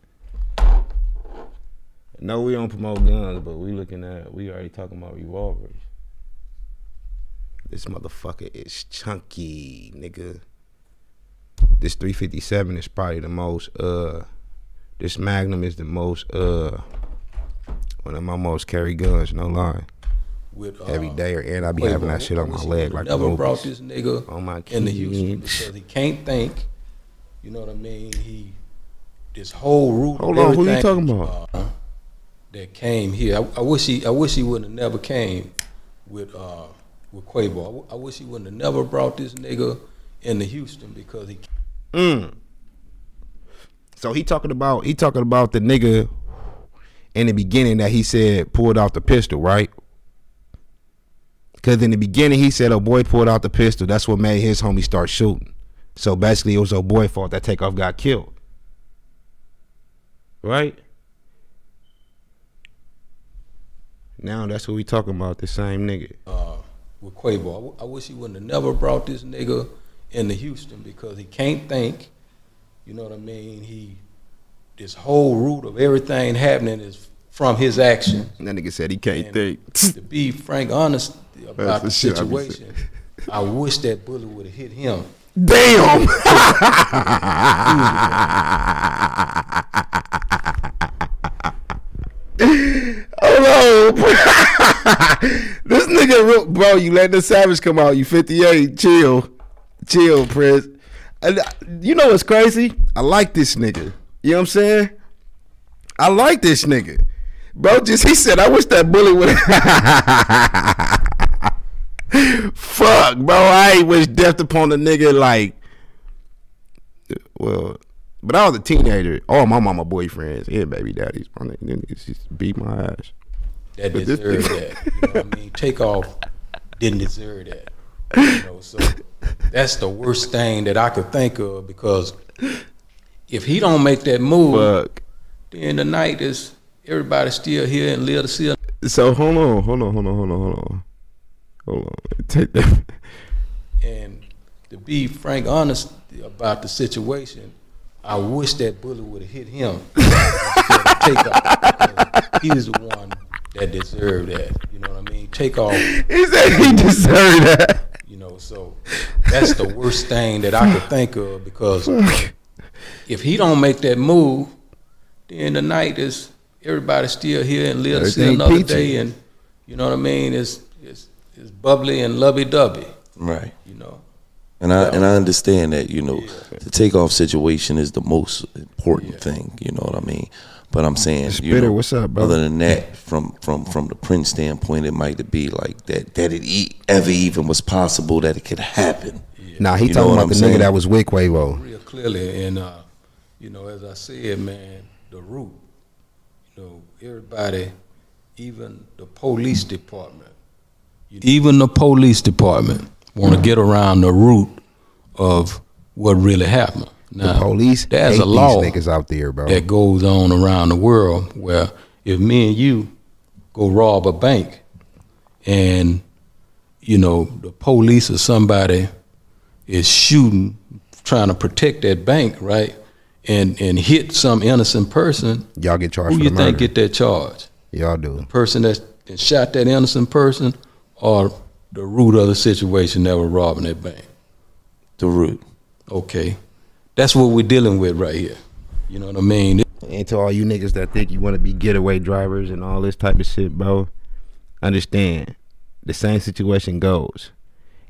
No, we don't promote guns, but we looking at we already talking about revolvers. This motherfucker is chunky, nigga. this 357 is probably the most uh this Magnum is the most uh one of my most carry guns, no lie. With, uh, Every day, or and I be Quavo. having that shit on my leg would've like the never brought this nigga on my in the Houston because he can't think. You know what I mean? He this whole route. Hold on, who you talking about? uh, that came here. I, I wish he. I wish he wouldn't have never came with uh, with Quavo. I, wish he wouldn't have never brought this nigga into Houston because he. Mm. So he talking about he talking about the nigga in the beginning that he said pulled out the pistol, right? Because in the beginning he said, "Oh boy pulled out the pistol." That's what made his homie start shooting. So basically, it was old boy fault that takeoff got killed, right? Now that's what we talking about. The same nigga. uh, with Quavo. I, wish he wouldn't have never brought this nigga into Houston because he can't think. You know what I mean? He this whole root of everything happening is from his action. That nigga said he can't And think. to be frank, honest about That's the the situation, I wish that bullet would have hit him. Damn. Hold on, this nigga, bro. You letting the savage come out. You 58. Chill, chill, Prince. And, uh, you know what's crazy? I like this nigga. You know what I'm saying? I like this nigga, bro. Just he said, I wish that bullet would. Fuck, bro. I wish death upon the nigga like. Well, but I was a teenager. All my mama boyfriends and baby daddies, my nigga, just beat my ass. that But deserved that. You know what I mean? Takeoff didn't deserve that. You know, so that's the worst thing that I could think of because if he don't make that move, Fuck. then the night is everybody still here and live to see. So hold on, hold on, hold on, hold on, hold on, hold on. Take that. And to be frank, honest about the situation, I wish that bullet would have hit him. Takeoff. He's the one that deserved that. You know what I mean? Takeoff. He said he deserved that. You know, so that's the worst thing that I could think of because if he don't make that move, then the night is everybody still here and live to see another peachy. day, and you know what I mean? It's it's, it's bubbly and lovey dovey. Right. You know. And I and I understand that you know the takeoff situation is the most important thing. You know what I mean. But I'm saying, you Spitter, know, what's up, bro? Other than that, from from from the Prince standpoint, it might be like that that it e- ever even was possible that it could happen. Nah, he You know talking about I'm the saying? nigga that was with Quavo. real clearly. And uh, you know, as I said, man, the root. You know, everybody, even the police department, even the police department, want to mm-hmm. get around the root of what really happened. Now, the police there's a law niggas out there, bro. that goes on around the world where if me and you go rob a bank and you know the police or somebody is shooting trying to protect that bank right and and hit some innocent person Y'all get charged who you think murder. get that charge Y'all do. the person that shot that innocent person or the root of the situation that was robbing that bank The root. okay that's what we're dealing with right here you know what i mean And to all you niggas that think you want to be getaway drivers and all this type of shit, bro, understand the same situation goes.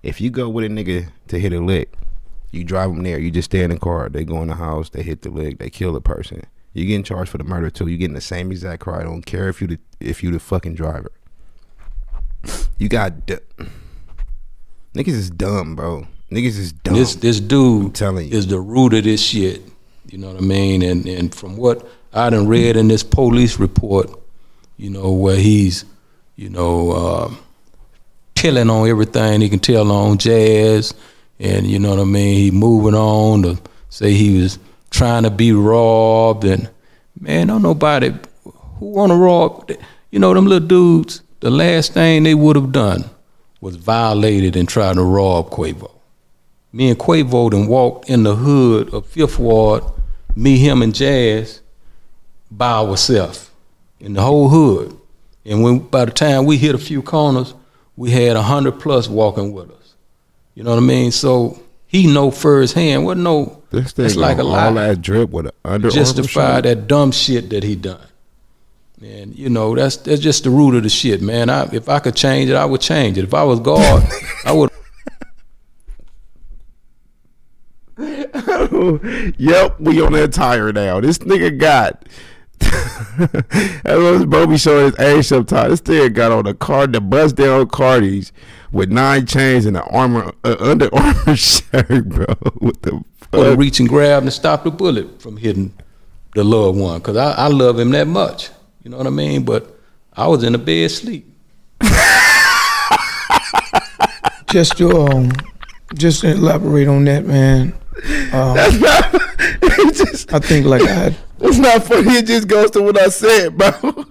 If you go with a nigga to hit a lick, you drive them there. You just stay in the car. They go in the house. They hit the lick. They kill the person. You getting charged for the murder too. You getting the same exact car. I don't care if you the if you the fucking driver. You got d- niggas is dumb, bro. Niggas is dumb. This this dude I'm telling you. is the root of this shit. You know what I mean? And and from what I done read in this police report, you know, where he's, you know, um, telling on everything he can tell on jazz, and you know what I mean. He moving on to say he was trying to be robbed, and man, don't nobody who want to rob. You know, them little dudes. The last thing they would have done was violated and tried to rob Quavo me and Quavo done walked in the hood of Fifth Ward, me, him, and Jazz, by ourselves in the whole hood. And when by the time we hit a few corners, we had a hundred plus walking with us. You know what I mean? So he know firsthand. What no This thing It's like a all lie. that drip with an Under justify that dumb shit that he done. And you know, that's that's just the root of the shit, man. I, if I could change it, I would change it. If I was God, I would. yep, we on that tire now. This nigga got. That's what bro be showing his age sometimes. This nigga got on the car, the bust down Cardis with nine chains and an armor, uh, Under Armour shirt, bro. What the fuck? reach and grab and stop the bullet from hitting the loved one, cause I, I love him that much. You know what I mean? But I was in the bed asleep. Just to um, just to elaborate on that, man. Um, That's not. It's just, I think like I it's not funny. It just goes to what I said, bro.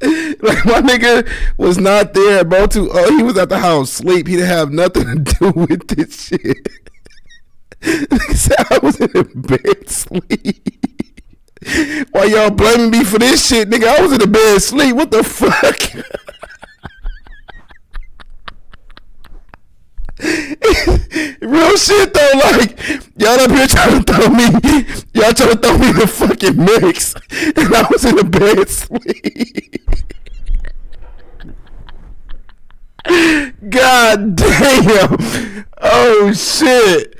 Like my nigga was not there, bro. To oh, he was at the house sleep. He didn't have nothing to do with this shit. Nigga I was in the bed sleep. Why y'all blaming me for this shit, nigga? I was in the bed sleep. What the fuck? Real shit though, like y'all up here trying to throw me, y'all trying to throw me the fucking mix, and I was in the bed sleep. God damn! Oh shit!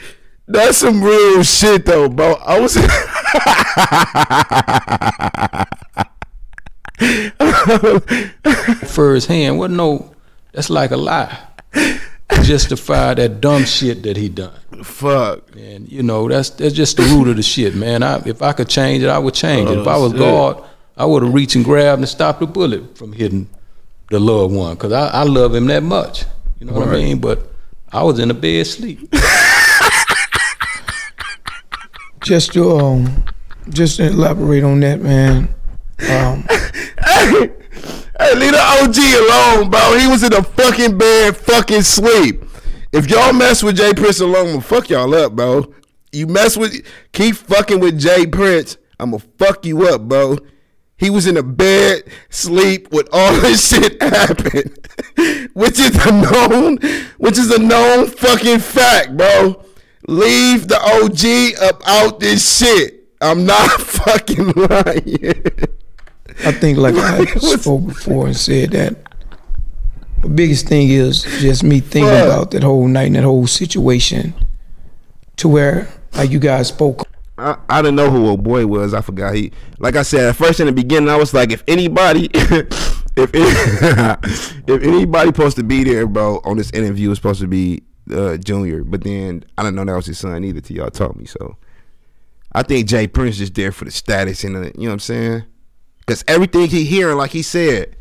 That's some real shit though, bro. I was. First hand, what no? That's like a lie. Justify that dumb shit that he done. Fuck. And you know, that's that's just the root of the shit, man. I, if I could change it, I would change it. If I oh, was Oh, shit. God, I would have reached and grabbed and stopped the bullet from hitting the loved one, cause I, I love him that much. You know what I mean? But I was in the bed asleep. just to um, just to elaborate on that, man. Um, hey, hey, leave the OG alone, bro. He was in a fucking bed, fucking sleep. If y'all mess with J. Prince alone, fuck y'all up, bro. You mess with, keep fucking with J. Prince, I'ma fuck you up, bro. He was in a bed, sleep, with all this shit happen, which is a known, which is a known fucking fact, bro. Leave the OG up out this shit. I'm not fucking lying. I think like I spoke before and said that the biggest thing is just me thinking Fuck. about that whole night and that whole situation to where like you guys spoke I, I didn't know who old boy was. I forgot he. Like I said at first in the beginning, I was like, if anybody, if any, if anybody supposed to be there, bro, on this interview was supposed to be uh, Junior. But then I didn't know that was his son either. Till y'all told me. So I think J. Prince just there for the status and the, you know what I'm saying? Because everything he hearing, like he said,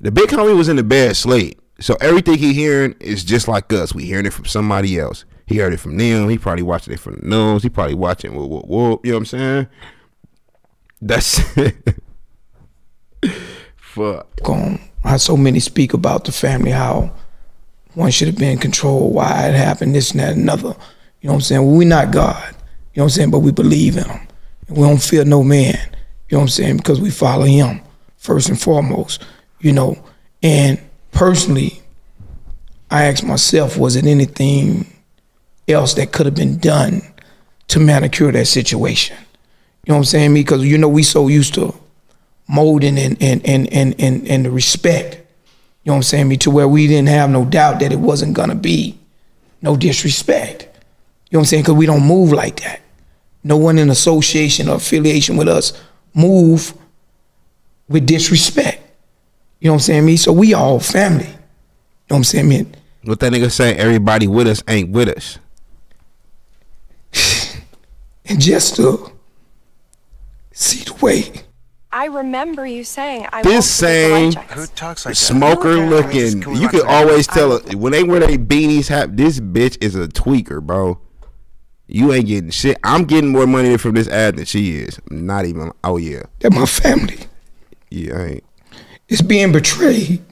the big homie was in the bad slate. So everything he hearing is just like us. We hearing it from somebody else. He heard it from them. He probably watching it from the news. He probably watching whoop whoop whoop. You know what I'm saying? That's fuck. how so many speak about the family, how one should have been controlled, why it happened, this and that, another. You know what I'm saying? Well, we're not God. You know what I'm saying? But we believe in him. And we don't fear no man. You know what I'm saying? Because we follow him first and foremost. You know, and personally, I asked myself, was it anything else that could have been done to manicure that situation? You know what I'm saying? Because you know we so used to molding and and and and and, and the respect. You know what I'm saying? Me to where we didn't have no doubt that it wasn't gonna be no disrespect. You know what I'm saying? Because we don't move like that. No one in association or affiliation with us move with disrespect. You know what I'm saying? Me, so we all family. You know what I'm saying? Me, What that nigga saying? Everybody with us ain't with us. and just to see the way I remember you saying I This won't same forget the light checks. smoker looking, you can always tell it when they wear their beanies. Have this bitch is a tweaker, bro. You ain't getting shit. I'm getting more money from this ad than she is. Not even. Oh yeah, that my family yeah. I ain't. It's being betrayed.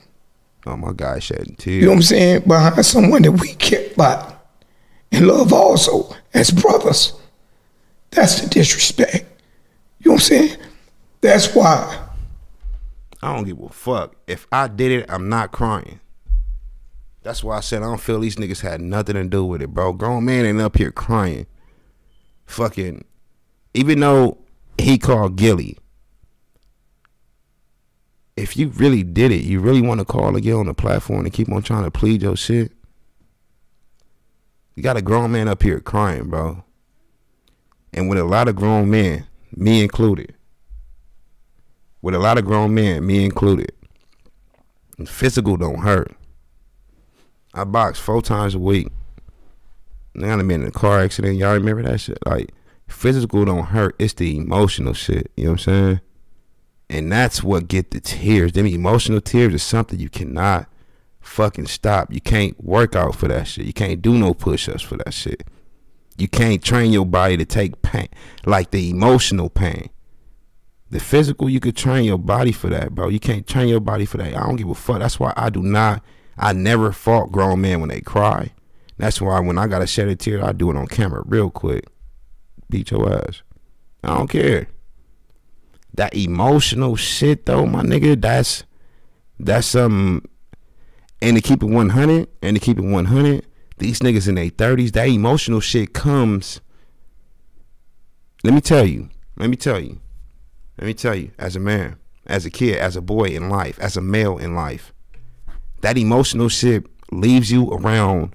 Oh my God, shedding tears. You know what I'm saying? Behind someone that we care about and love also as brothers. That's the disrespect. You know what I'm saying? That's why. I don't give a fuck. If I did it, I'm not crying. That's why I said I don't feel these niggas had nothing to do with it, bro. Grown man ain't up here crying. fucking, even though he called Gillie, if you really did it, you really want to call again on the platform and keep on trying to plead your shit. You got a grown man up here crying, bro. And with a lot of grown men, me included, with a lot of grown men, me included, physical don't hurt. I box four times a week. Now I'm in a car accident. Y'all remember that shit? Like, physical don't hurt. It's the emotional shit. You know what I'm saying? And that's what get the tears. Them emotional tears is something you cannot fucking stop. You can't work out for that shit. You can't do no push-ups for that shit. You can't train your body to take pain, like the emotional pain. The physical, you could train your body for that, bro. You can't train your body for that. I don't give a fuck. That's why I do not. I never fought grown men when they cry. That's why when I gotta shed a tear, I do it on camera real quick. Beat your ass. I don't care. That emotional shit though, my nigga, that's that's something and to keep it 100 and to keep it 100 these niggas in their 30s that emotional shit comes let me tell you let me tell you let me tell you as a man as a kid as a boy in life as a male in life that emotional shit leaves you around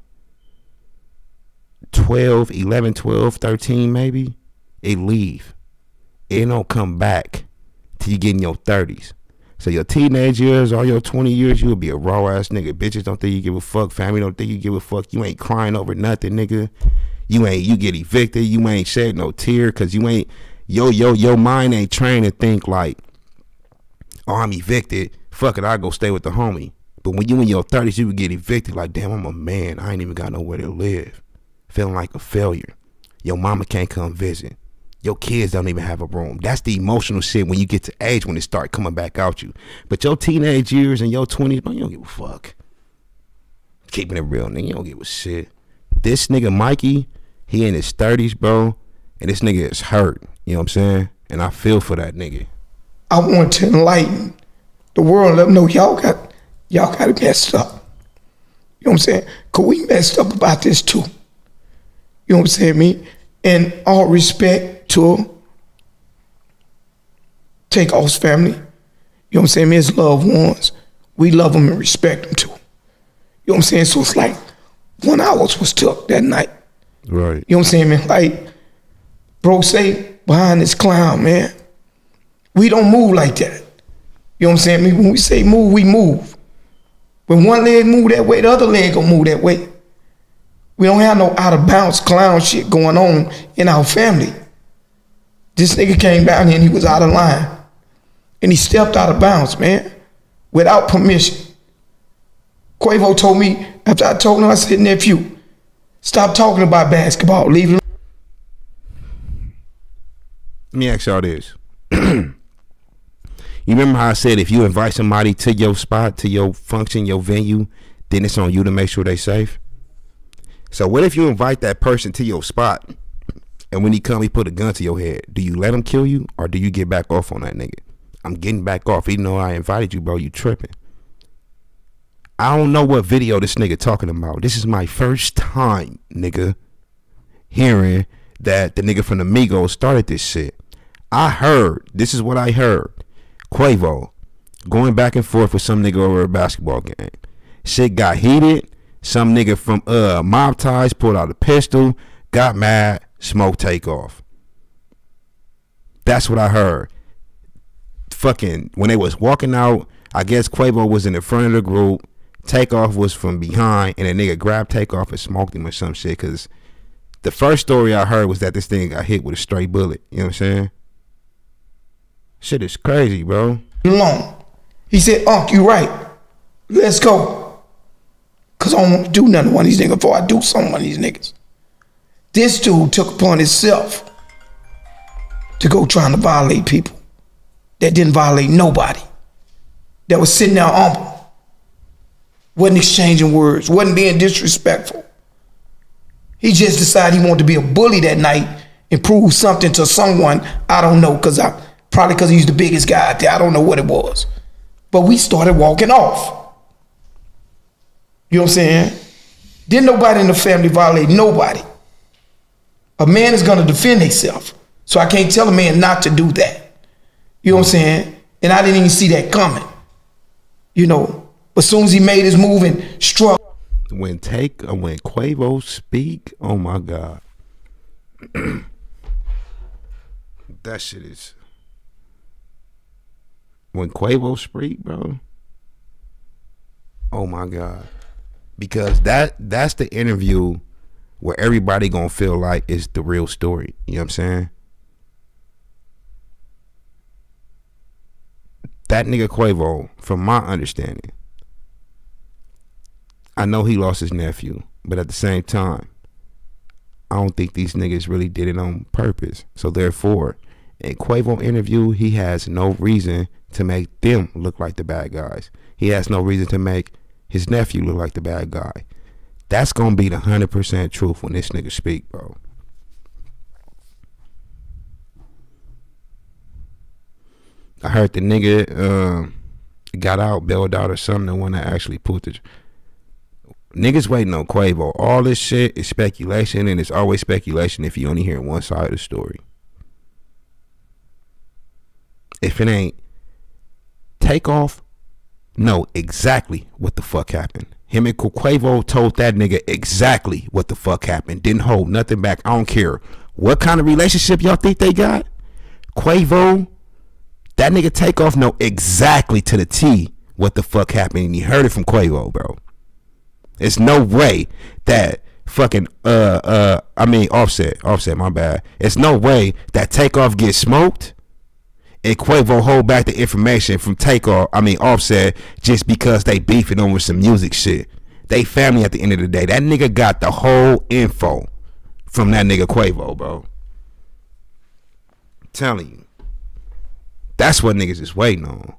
12 11 12 13 maybe it leave it don't come back till you get in your 30s so your teenage years, all your 20 years, you'll be a raw ass nigga. Bitches don't think you give a fuck. Family don't think you give a fuck. You ain't crying over nothing, nigga. You ain't you get evicted. You ain't shed no tear because you ain't yo yo your mind ain't trained to think like, oh I'm evicted. Fuck it, I go stay with the homie. But when you in your 30s, you would get evicted like, damn, I'm a man. I ain't even got nowhere to live. Feeling like a failure. Your mama can't come visit your kids don't even have a room. That's the emotional shit when you get to age when it start coming back out you. But your teenage years and your twenties, man, you don't give a fuck. Keeping it real, nigga, you don't give a shit. This nigga Mikey, he in his thirties, bro, and this nigga is hurt. You know what I'm saying? And I feel for that nigga. I want to enlighten the world. Let them know y'all got y'all got it messed up. You know what I'm saying? Cause we messed up about this too. You know what I'm saying? Me, in all respect to Takeoff's family. You know what I'm saying? Me His loved ones. We love them and respect them too. You know what I'm saying? So it's like one hours was took that night. Right. You know what I'm saying, man? Like, bro say behind this clown, man. We don't move like that. You know what I'm saying? When we say move, we move. When one leg move that way, the other leg gonna move that way. We don't have no out of bounds clown shit going on in our family. This nigga came down here and he was out of line. And he stepped out of bounds, man, without permission. Quavo told me, after I told him, I said, nephew, stop talking about basketball. Leave. Let me ask y'all this. you remember how I said if you invite somebody to your spot, to your function, your venue, then it's on you to make sure they safe? So what if you invite that person to your spot and when he come, he put a gun to your head. Do you let him kill you, or do you get back off on that nigga? I'm getting back off, even though I invited you, bro. You tripping? I don't know what video this nigga talking about. This is my first time, nigga, hearing that the nigga from the Migos started this shit. I heard. This is what I heard. Quavo going back and forth with some nigga over a basketball game. Shit got heated. Some nigga from uh Mob Ties pulled out a pistol, got mad, smoke takeoff. That's what I heard. Fucking when they was walking out, I guess Quavo was in the front of the group. Takeoff was from behind, and a nigga grabbed Takeoff and smoked him or some shit. Cause the first story I heard was that this thing got hit with a stray bullet. You know what I'm saying? Shit is crazy, bro. Long. He said, Unc, you right. Let's go. Cause I don't want to do nothing one of these niggas before I do something one of these niggas. This dude took upon himself to go trying to violate people that didn't violate nobody, that was sitting there humble, wasn't exchanging words, wasn't being disrespectful. He just decided he wanted to be a bully that night and prove something to someone. I don't know, cause I probably because he's the biggest guy out there. I don't know what it was. But we started walking off. You know what I'm saying? Didn't nobody in the family violate nobody. A man is gonna defend himself. So I can't tell a man not to do that. You know what I'm saying? And I didn't even see that coming. You know, as soon as he made his move and struck. When take uh, when Quavo speak, oh my god, that shit is. When Quavo speak, bro. Oh my god, because that that's the interview where everybody gonna feel like it's the real story. You know what I'm saying? That nigga Quavo, from my understanding, I know he lost his nephew, but at the same time, I don't think these niggas really did it on purpose. So therefore, in Quavo interview, he has no reason to make them look like the bad guys. He has no reason to make his nephew look like the bad guy. That's gonna be the hundred percent truth when this nigga speak, bro. I heard the nigga uh, got out, bailed out or something, the one that actually put the niggas waiting on Quavo. All this shit is speculation, and it's always speculation if you only hear one side of the story. If it ain't Takeoff, know exactly what the fuck happened. Him and Quavo told that nigga exactly what the fuck happened. Didn't hold nothing back. I don't care what kind of relationship y'all think they got. Quavo, that nigga Takeoff know exactly to the T what the fuck happened, and he heard it from Quavo, bro. It's no way that fucking uh uh I mean Offset, Offset, my bad. It's no way that Takeoff gets smoked and Quavo hold back the information from Takeoff, I mean Offset, just because they beefing over some music shit. They family at the end of the day. That nigga got the whole info from that nigga Quavo, bro. Telling you. That's what niggas is waiting on.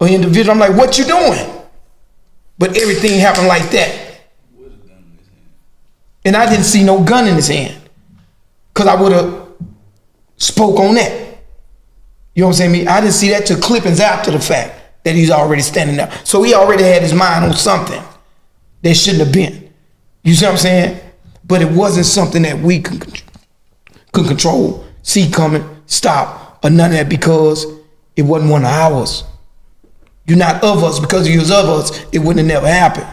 An individual, I'm like, what you doing? But everything happened like that. And I didn't see no gun in his hand. Cause I would have spoke on that. You know what I'm saying? Me, I didn't see that till clippings after the fact that he's already standing there. So he already had his mind on something that shouldn't have been. You see what I'm saying? But it wasn't something that we could, could control, see coming, stop, or none of that because it wasn't one of ours. You're not of us because you was of us, it wouldn't have never happened.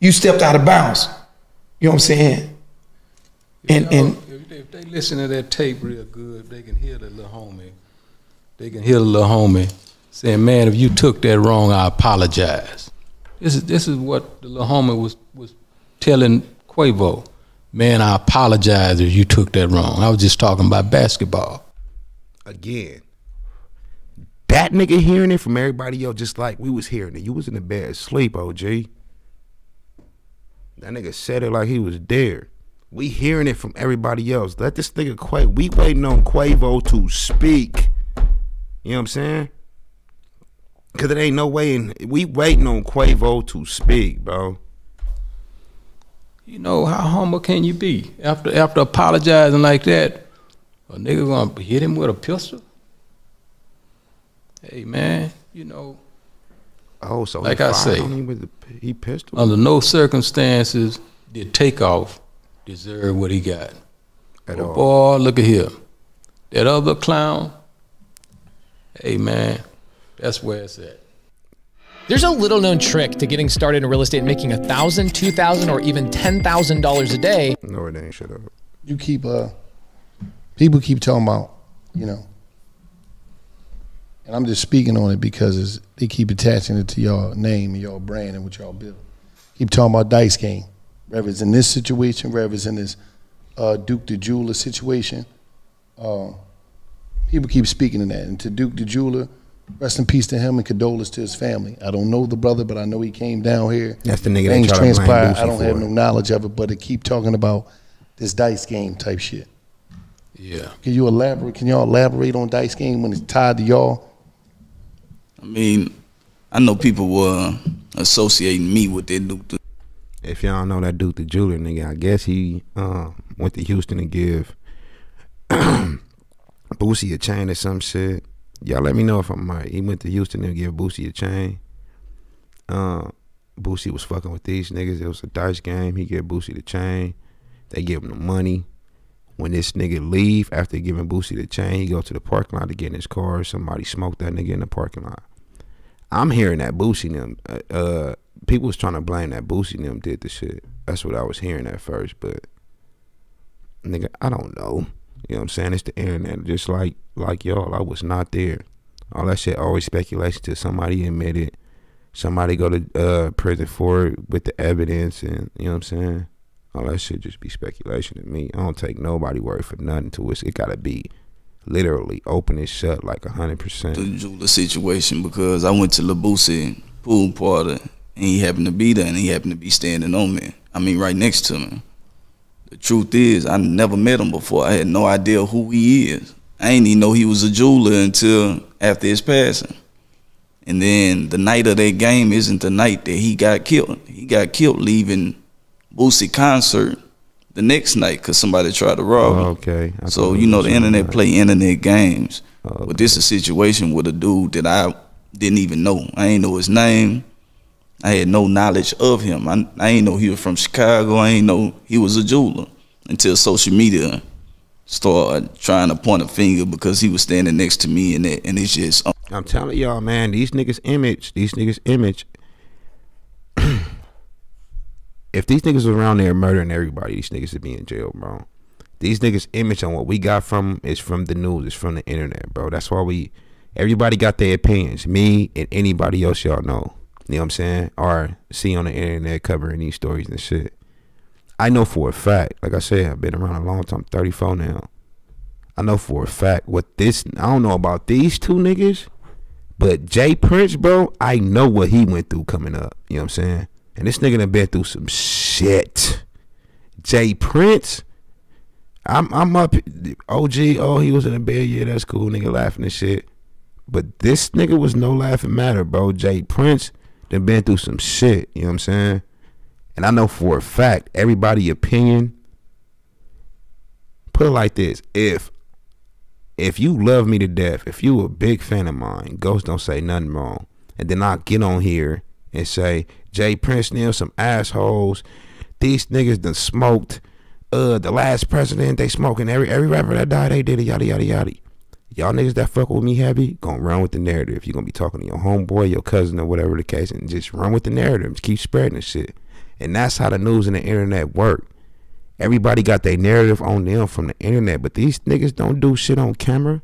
You stepped out of bounds. You know what I'm saying? And and If they, if they listen to that tape real good, they can hear the little homie. They can hear the little homie saying, "Man, if you took that wrong, I apologize." This is this is what the little homie was was telling Quavo. Man, I apologize if you took that wrong. I was just talking about basketball. Again. That nigga hearing it from everybody else just like we was hearing it. You was in the bed asleep, OG. That nigga said it like he was there. We hearing it from everybody else. Let this nigga Quavo. We waiting on Quavo to speak. You know what I'm saying? Cause it ain't no way in we waiting on Quavo to speak, bro. You know how humble can you be after after apologizing like that? A nigga gonna hit him with a pistol? Hey man, you know. Oh, so like I say, him with the, he pistol. under no circumstances did Takeoff deserve what he got. At But all. Boy, look at here. That other clown, hey man, that's where it's at. There's a little known trick to getting started in real estate and making a thousand, two thousand, or even ten thousand dollars a day. No, it ain't. Shut up. You keep uh, people keep talking about, you know, and I'm just speaking on it because it's, they keep attaching it to your name and your brand and what y'all build. Keep talking about dice game, whether it's in this situation, whether it's in this uh, Duke the Jeweler situation. Uh, people keep speaking to that, and to Duke the Jeweler, rest in peace to him and condolence to his family. I don't know the brother, but I know he came down here. That's the nigga they Things try to blame transpired. Boosie I don't have for. no knowledge of it, but they keep talking about this dice game type shit. Yeah. Can you elaborate? Can y'all elaborate on dice game when it's tied to y'all? I mean, I know people were associating me with that dude. If y'all know that Duke the jeweler nigga, I guess he uh, went to Houston to give Boosie a chain or some shit. Y'all let me know if I'm right. He went to Houston and give Boosie a chain. Uh, Boosie was fucking with these niggas. It was a dice game. He gave Boosie the chain. They give him the money. When this nigga leave after giving Boosie the chain, he go to the parking lot to get in his car. Somebody smoked that nigga in the parking lot. I'm hearing that Boosie them. Uh, uh, people was trying to blame that Boosie them did the shit. That's what I was hearing at first, but nigga, I don't know. You know what I'm saying? It's the internet, just like like y'all. I was not there. All that shit always speculation till somebody admit it. Somebody go to uh, prison for it with the evidence, and you know what I'm saying. All that shit just be speculation to me. I don't take nobody word for nothing to it. It gotta be literally open and shut like hundred percent. the jeweler situation because I went to Labusi pool party and he happened to be there and he happened to be standing on me. I mean, right next to me. The truth is, I never met him before. I had no idea who he is. I didn't even know he was a jeweler until after his passing. And then the night of that game isn't the night that he got killed. He got killed leaving Boosie concert the next night because somebody tried to rob him. Oh, okay. I So you know the internet something play internet games. But this is a situation with a dude that I didn't even know. I ain't know his name. I had no knowledge of him. I, I ain't know he was from Chicago. I ain't know he was a jeweler until social media started trying to point a finger because he was standing next to me and it, and it's just um, I'm telling y'all, man, these niggas image, these niggas image. if these niggas was around there murdering everybody, these niggas would be in jail, bro. These niggas image on what we got from is from the news, it's from the internet, bro. That's why we everybody got their opinions. Me and anybody else y'all know. You know what I'm saying? Or see on the internet covering these stories and shit. I know for a fact, like I said, I've been around a long time, 34 now. I know for a fact what this I don't know about these two niggas, but J. Prince, bro, I know what he went through coming up. You know what I'm saying? And this nigga done been through some shit. J. Prince, I'm I'm up OG, oh he was in the bed, yeah, that's cool, nigga laughing and shit. But this nigga was no laughing matter, bro. J. Prince done been through some shit, you know what I'm saying? And I know for a fact, everybody opinion, put it like this, if if you love me to death, if you a big fan of mine, Ghost don't say nothing wrong. And then I get on here and say, J. Prince Neil, some assholes. These niggas done smoked uh the last president, they smoking every every rapper that died, they did it, yada yada yada. Y'all niggas that fuck with me heavy, gonna run with the narrative. You're gonna be talking to your homeboy, your cousin, or whatever the case, and just run with the narrative. Just keep spreading the shit. And that's how the news and the internet work. Everybody got their narrative on them from the internet, but these niggas don't do shit on camera.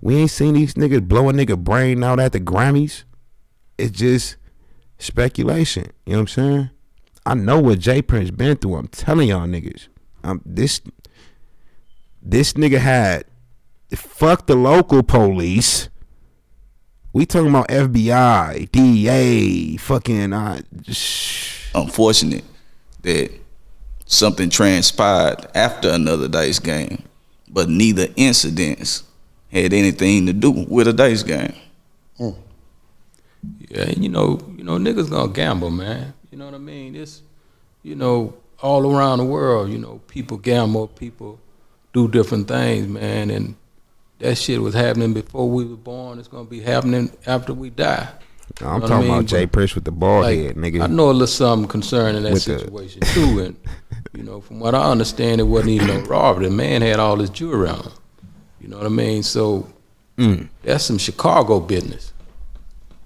We ain't seen these niggas blow a nigga brain out at the Grammys. It's just speculation. You know what I'm saying? I know what J. Prince been through. I'm telling y'all niggas. Um, this this nigga had fuck the local police. We talking about FBI, DEA, fucking uh, unfortunate that something transpired after another dice game, but neither incidents had anything to do with a dice game. Yeah, and you know, you know, niggas gonna gamble, man. You know what I mean? It's, you know, all around the world, you know, people gamble, people do different things, man, and that shit was happening before we were born. It's gonna be happening after we die. You I'm know talking I mean? about J. Prince with the bald like, head, nigga. I know a little something concerning that With the- situation too, and you know, from what I understand, it wasn't even no robbery. The man had all his jewelry on. You know what I mean? So Mm. that's some Chicago business.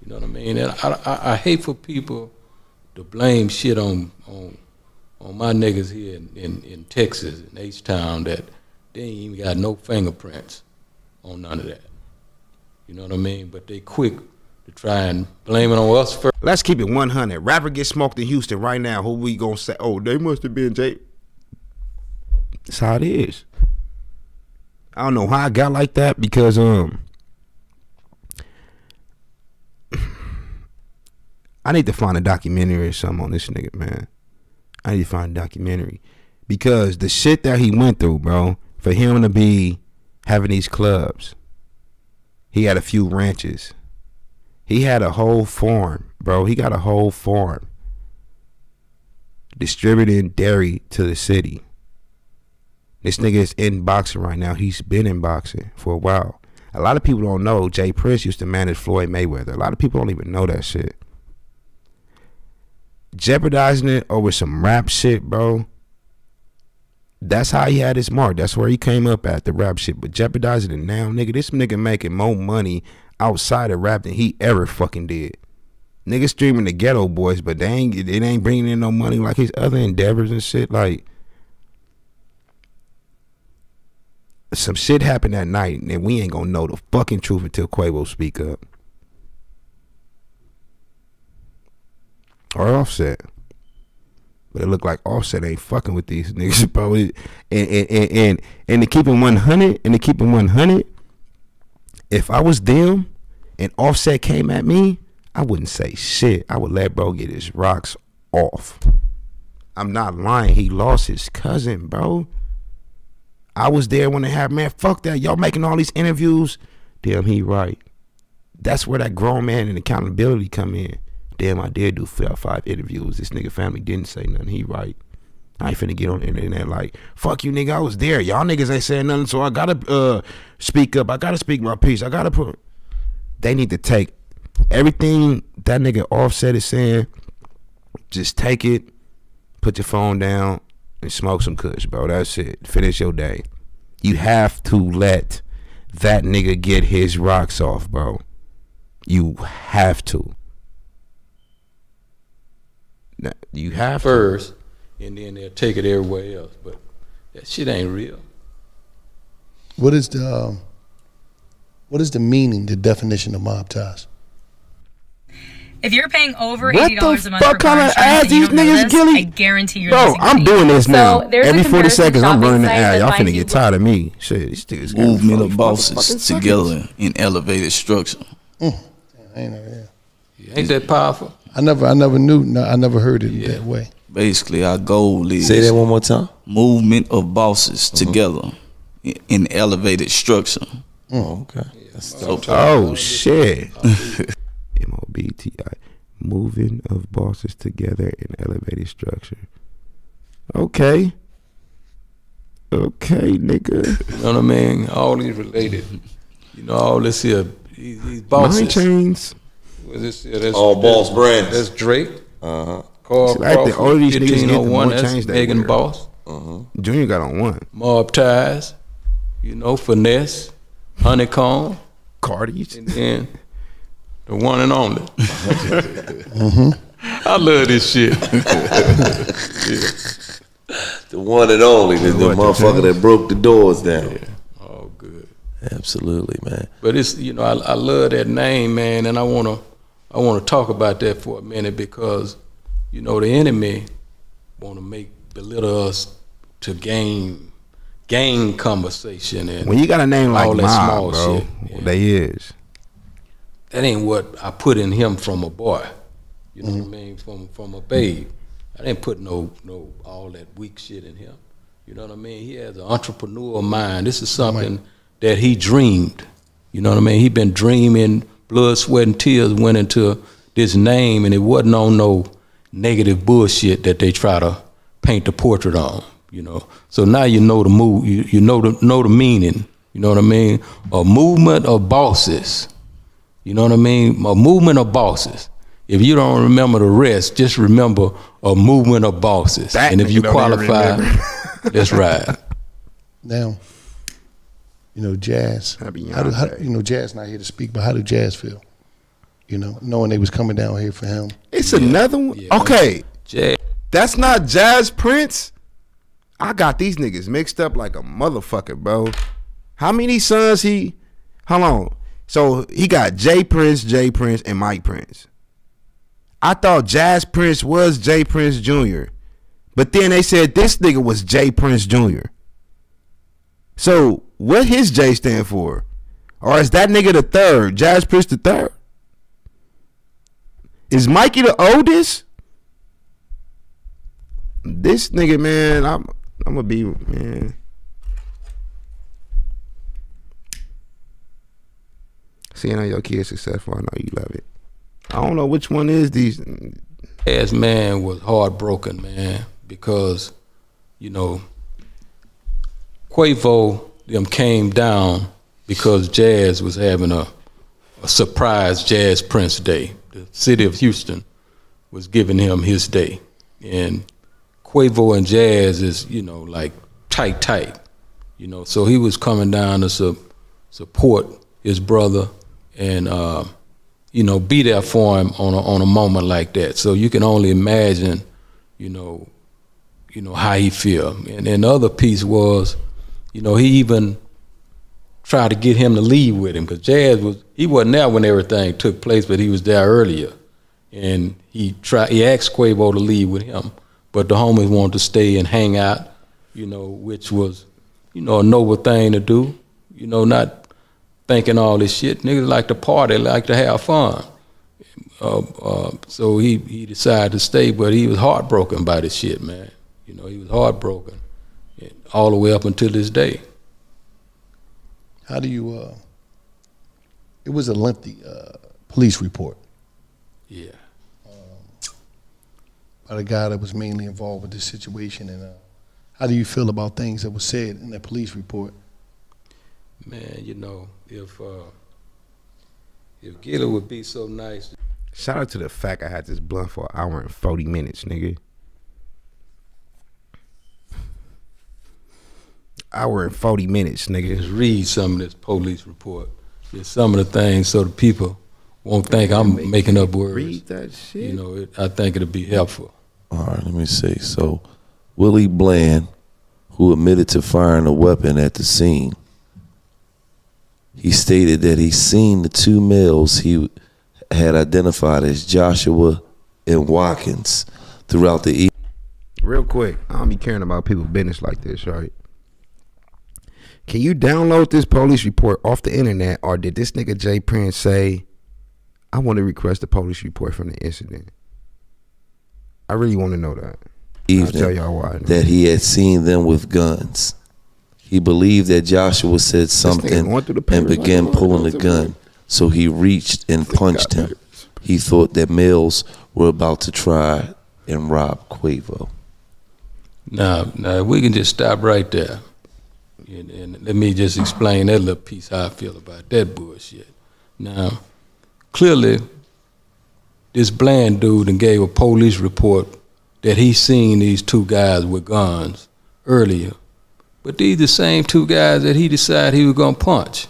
You know what I mean? And I, I, I hate for people to blame shit on on on my niggas here in, in, in Texas, in H Town, that they ain't even got no fingerprints on none of that. You know what I mean? But they quick to try and blame it on us first. Let's keep it 100. Rapper gets smoked in Houston right now. Who we gonna say? Oh, they must have been Jay. That's how it is. I don't know how I got like that because um, I need to find a documentary or something on this nigga, man. I need to find a documentary because the shit that he went through, bro, for him to be having these clubs, he had a few ranches. He had a whole farm, bro. He got a whole farm distributing dairy to the city. This nigga is in boxing right now. He's been in boxing for a while. A lot of people don't know J. Prince used to manage Floyd Mayweather. A lot of people don't even know that shit. Jeopardizing it over some rap shit, bro. That's how he had his mark. That's where he came up at the rap shit. But jeopardizing it now, nigga, this nigga making more money outside of rap than he ever fucking did. Nigga streaming the Geto Boys, but they ain't it ain't bringing in no money like his other endeavors and shit. Like some shit happened that night, and we ain't gonna know the fucking truth until Quavo speak up or Offset. But it looked like Offset ain't fucking with these niggas, bro. And and and and, to keep it one hundred, and to keep it one hundred, if I was them and Offset came at me, I wouldn't say shit. I would let bro get his rocks off. I'm not lying. He lost his cousin, bro. I was there when they had man. Fuck that. Y'all making all these interviews. Damn, he right. That's where that grown man and accountability come in. Damn, I did do four or five interviews. This nigga family didn't say nothing. He right. I ain't finna get on the internet like, fuck you, nigga. I was there. Y'all niggas ain't saying nothing, so I gotta uh, speak up. I gotta speak my piece. I gotta put. They need to take everything that nigga Offset is saying. Just take it, put your phone down, and smoke some kush, bro. That's it. Finish your day. You have to let that nigga get his rocks off, bro. You have to. Now, You have to. first, and then they'll take it everywhere else. But that shit ain't real. What is the um, what is the meaning, the definition of mob ties? If you're paying over What eighty dollars the a month fuck for car kinda insurance ass these niggas, this, Gillie? I guarantee you're Bro, I'm money. doing this now. So Every 40 seconds, I'm running the site ad. Y'all finds finna get tired of me. Shit, these niggas got Movement of fucking bosses seconds. together in elevated structure. I ain't never, yeah. Ain't that powerful? I never, I never knew. No, I never heard it that way. Basically, our goal is Say that one more time. movement of bosses uh-huh. together in, in elevated structure. Oh, okay. So, oh, oh shit. M O B T I. Moving of bosses together in elevated structure. Okay. Okay, nigga. You know what I mean? All these related. You know, all this here, these, these bosses. Mind chains. What is this here? That's, All boss that's, brands. That's Drake. Uh huh. Carl See, like the- Crawford, all these niggas get the 1501, more that's they Megan wear. Boss. Uh-huh. Junior got on one. Mob Ties. You know, Finesse. Honeycomb. Cardi's. And then the one and only. Mm-hmm. I love this shit. The one and only, the, the motherfucker that broke the doors down. Oh, good. Absolutely, man. But it's you know I, I love that name, man, and I wanna I wanna talk about that for a minute because you know the enemy wanna make belittle us to gain gain conversation and When you got a name like all that Mob, small bro, shit. they is. That ain't what I put in him from a boy. You know Mm-hmm. what I mean? From from a babe. I didn't put no no all that weak shit in him. You know what I mean? He has an entrepreneurial mind. This is something that he dreamed. You know what I mean? He been dreaming, blood, sweat, and tears went into this name, and it wasn't on no negative bullshit that they try to paint the portrait on. You know, so now you know the move. You, you know the know the meaning. You know what I mean? A movement of bosses. You know what I mean? A movement of bosses. If you don't remember the rest, just remember a movement of bosses. That and if you qualify, that's right. Now, you know, Jas. How do, how, you know, Jas not here to speak, but how do Jas feel? You know, knowing they was coming down here for him. It's another one. Okay. That's not Jas Prince. I got these niggas mixed up like a motherfucker, bro. How many sons he? How long? So he got J. Prince, J. Prince, and Mike Prince. I thought Jas Prince was J. Prince Jr. But then they said this nigga was J. Prince Jr. So what his J stand for? Or is that nigga the third? Jas Prince the third? Is Mikey the oldest? This nigga, man, I'm I'm gonna be man. Seeing how your kid's successful, I know you love it. I don't know which one is these. As man was heartbroken, man, because you know Quavo them came down because Jas was having a, a surprise Jas Prince Day. The city of Houston was giving him his day, and Quavo and Jas is you know like tight tight, you know. So he was coming down to su- support his brother and uh, you know be there for him on a, on a moment like that. So you can only imagine, you know, you know how he feel. And then the other piece was, you know, he even tried to get him to leave with him because Jas was he wasn't there when everything took place, but he was there earlier, and he tried he asked Quavo to leave with him, but the homies wanted to stay and hang out, you know, which was, you know, a noble thing to do, you know, not thinking all this shit. Niggas like to party, like to have fun. Uh, uh, so he he decided to stay, but he was heartbroken by this shit, man. You know, he was heartbroken, all the way up until this day. How do you? Uh, it was a lengthy uh, police report. Yeah. Um, by the guy that was mainly involved with this situation, and uh, how do you feel about things that were said in that police report? Man, you know, if uh, if Gillie would be so nice. Shout out to the fact I had this blunt for an hour and forty minutes, nigga. Hour and forty minutes, nigga. Just read some of this police report. Just some of the things so the people won't think I'm making up words. Read that shit. You know, it, I think it'll be helpful. All right, let me see. So, Willie Bland, who admitted to firing a weapon at the scene, he stated that he seen the two males he had identified as Joshua and Watkins throughout the evening. Real quick, I don't be caring about people's business like this, right? Can you download this police report off the internet, or did this nigga J. Prince say, "I want to request a police report from the incident"? I really want to know that. I'll tell evening y'all why. that he had seen them with guns. He believed that Joshua said something going the and began like, oh, pulling the gun. So he reached and punched him. He thought that males were about to try and rob Quavo. Now, now we can just stop right there, and, and let me just explain that little piece how I feel about that bullshit. Now, clearly, this bland dude and gave a police report that he seen these two guys with guns earlier, but these the same two guys that he decided he was gonna punch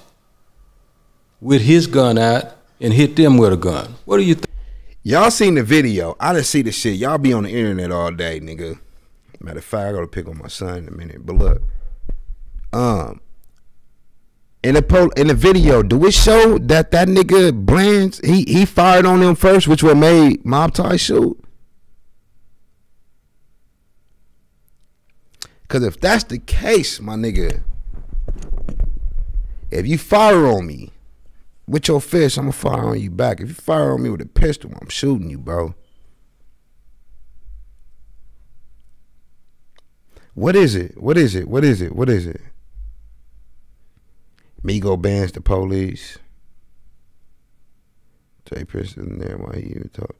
with his gun out and hit them with a gun. What do you think? Y'all seen the video? I didn't see the shit. Y'all be on the internet all day, nigga. Matter of fact, I gotta pick on my son in a minute. But look, um, in the po- in the video, do it show that that nigga Brands he he fired on them first, which what made Mob Tie shoot? Cause if that's the case, my nigga, if you fire on me with your fist, I'm gonna fire on you back. If you fire on me with a pistol, I'm shooting you, bro. What is it? What is it? What is it? What is it? Migo bans the police. J. Prince isn't there he even talk.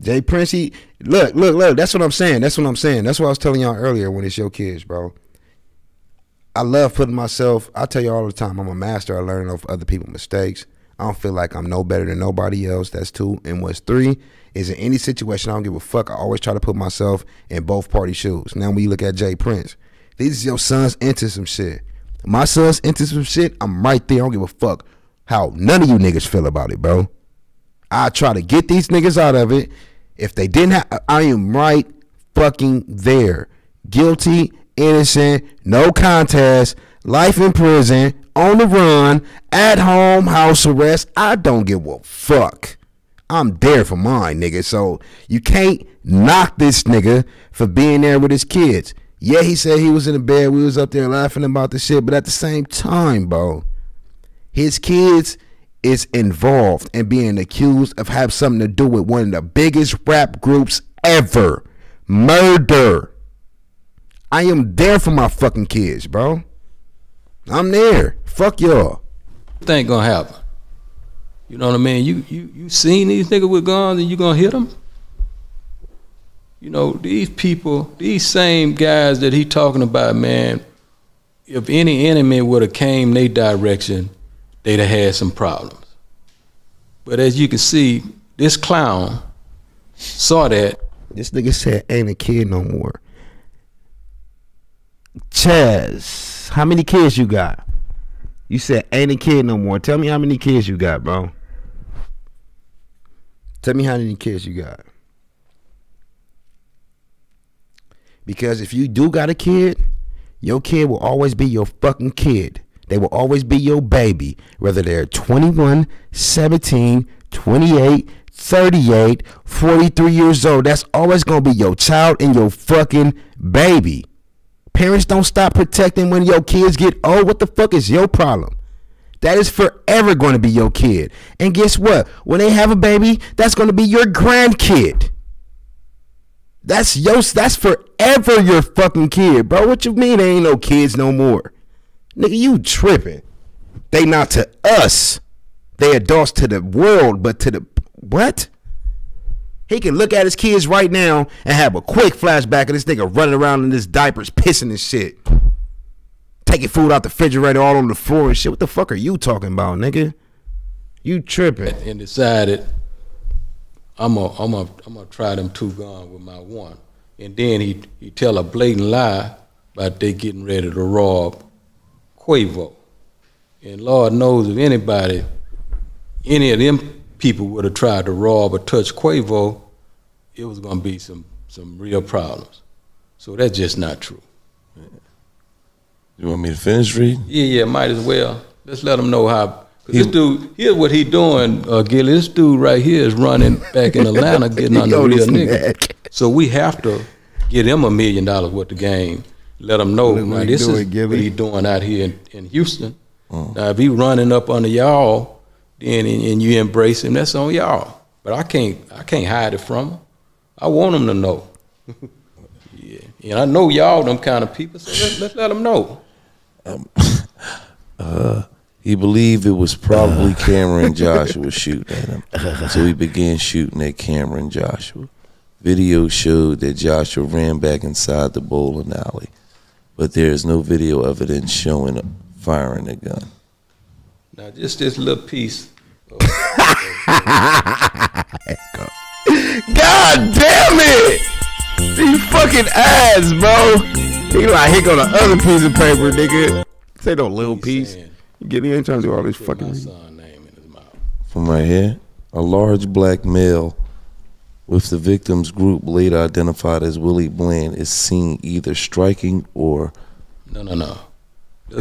J. Prince, he look, look, look. That's what I'm saying. That's what I'm saying. That's what I was telling y'all earlier when it's your kids, bro. I love putting myself. I tell you all the time, I'm a master at learning off other people's mistakes. I don't feel like I'm no better than nobody else. That's two. And what's three is in any situation, I don't give a fuck. I always try to put myself in both party shoes. Now, when you look at J. Prince, these is your sons into some shit. My sons into some shit. I'm right there. I don't give a fuck how none of you niggas feel about it, bro. I try to get these niggas out of it. If they didn't have, I am right fucking there. Guilty, innocent, no contest, life in prison, on the run, at home, house arrest. I don't give a fuck. I'm there for mine, nigga. So you can't knock this nigga for being there with his kids. Yeah, he said he was in the bed. We was up there laughing about the shit, but at the same time, bro, his kids is involved and being accused of have something to do with one of the biggest rap groups ever. Murder. I am there for my fucking kids, bro. I'm there. Fuck y'all. think gonna happen? You know what I mean? You you you seen these niggas with guns and you gonna hit them? You know these people, these same guys that he talking about, man. If any enemy would have came their direction, they'd have had some problems. But as you can see, this clown saw that. This nigga said ain't a kid no more. Chaz, how many kids you got? You said ain't a kid no more. Tell me how many kids you got, bro. Tell me how many kids you got. Because if you do got a kid, your kid will always be your fucking kid. They will always be your baby, whether they're 21, 17, 28, 38, 43 years old. That's always going to be your child and your fucking baby. Parents don't stop protecting when your kids get old. What the fuck is your problem? That is forever going to be your kid. And guess what? When they have a baby, that's going to be your grandkid. That's your that's forever your fucking kid, bro. What you mean there ain't no kids no more? Nigga, you tripping. They not to us. They adults to the world, but to the what? He can look at his kids right now and have a quick flashback of this nigga running around in his diapers, pissing and shit. Taking food out the refrigerator all on the floor and shit. What the fuck are you talking about, nigga? You tripping. and decided I'm I'm gonna try them two guns with my one, and then he he tell a blatant lie about they getting ready to rob Quavo, and Lord knows if anybody, any of them people would have tried to rob or touch Quavo, it was gonna be some some real problems. So that's just not true. You want me to finish reading? Yeah, yeah, might as well. Let's let them know how. 'cause this dude, here's what he doing, uh, Gillie. This dude right here is running back in Atlanta, getting on the real nigga. So we have to get him a million dollars worth of game. Let him know Look what now, this doing, is Gillie. what he doing out here in, in Houston. Now, if he running up under y'all, then and, and you embrace him, that's on y'all. But I can't, I can't hide it from him. I want him to know. yeah, and I know y'all them kind of people. So let's, let's let them know. Uh, he believed it was probably Cameron Joshua shooting at him. So he began shooting at Cameron Joshua. Video showed that Joshua ran back inside the bowling alley, but there is no video evidence showing firing a gun. Now, just this little piece. God damn it! These fucking ass, bro. He like, here go the other piece of paper, nigga. Say no little piece. You get he ain't trying to do all this fucking. From right here, a large black male with the victim's group later identified as Willie Bland is seen either striking or No, no, no.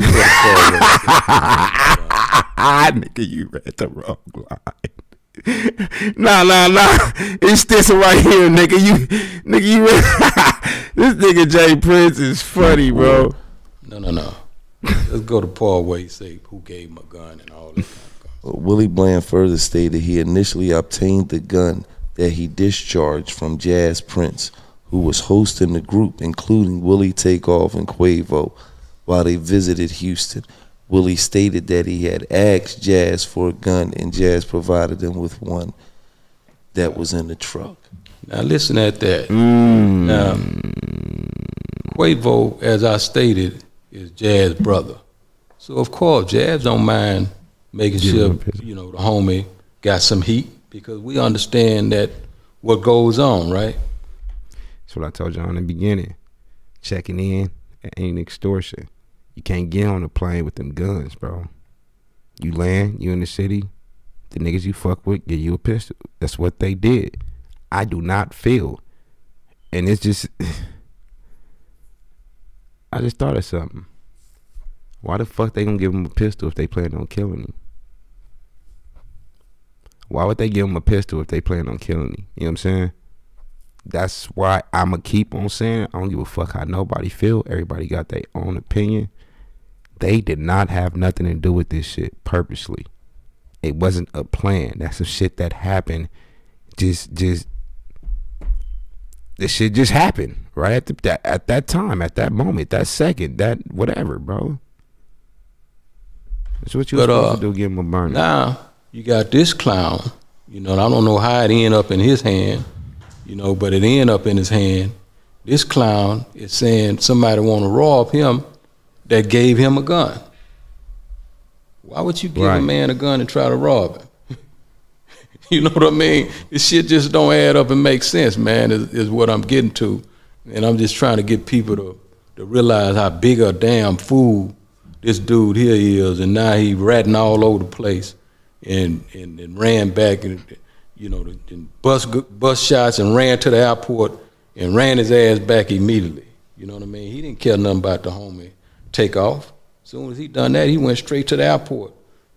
nigga, you read the wrong line. nah, nah, nah. It's this right here, nigga. You, nigga, you. read- this nigga J. Prince is funny, bro. No, no, no. Let's go to Paul where he say who gave him a gun and all that. Willie Bland further stated he initially obtained the gun that he discharged from Jas Prince, who was hosting the group, including Willie Takeoff and Quavo, while they visited Houston. Willie stated that he had asked Jas for a gun, and Jas provided him with one that was in the truck. Now listen at that. Mm. Now, Quavo, as I stated, is Jas's brother. So of course, Jas don't mind making Give sure you know the homie got some heat because we understand that what goes on, right? That's what I told y'all in the beginning. Checking in ain't extortion. You can't get on a plane with them guns, bro. You land, you in the city, the niggas you fuck with give you a pistol. That's what they did. I do not feel. And it's just I just thought of something. Why the fuck they gonna give him a pistol if they plan on killing him? Why would they give him a pistol if they plan on killing me? You know what I'm saying? That's why I'ma keep on saying I don't give a fuck how nobody feel. Everybody got their own opinion. They did not have nothing to do with this shit purposely. It wasn't a plan. That's some shit that happened. Just just this shit just happened right at the, that at that time, at that moment, that second, that whatever, bro. That's what you But, supposed uh, to do. Give him a burner. Now you got this clown. You know, and I don't know how it end up in his hand. You know, but it end up in his hand. This clown is saying somebody want to rob him that gave him a gun. Why would you give a man a gun and try to rob him? you know what I mean? This shit just don't add up and make sense, man. Is, is what I'm getting to, and I'm just trying to get people to to realize how big a damn fool this dude here is, and now he ratting all over the place, and and, and ran back and you know and bus bus shots and ran to the airport and ran his ass back immediately. You know what I mean? He didn't care nothing about the homie Takeoff. As soon as he done that, he went straight to the airport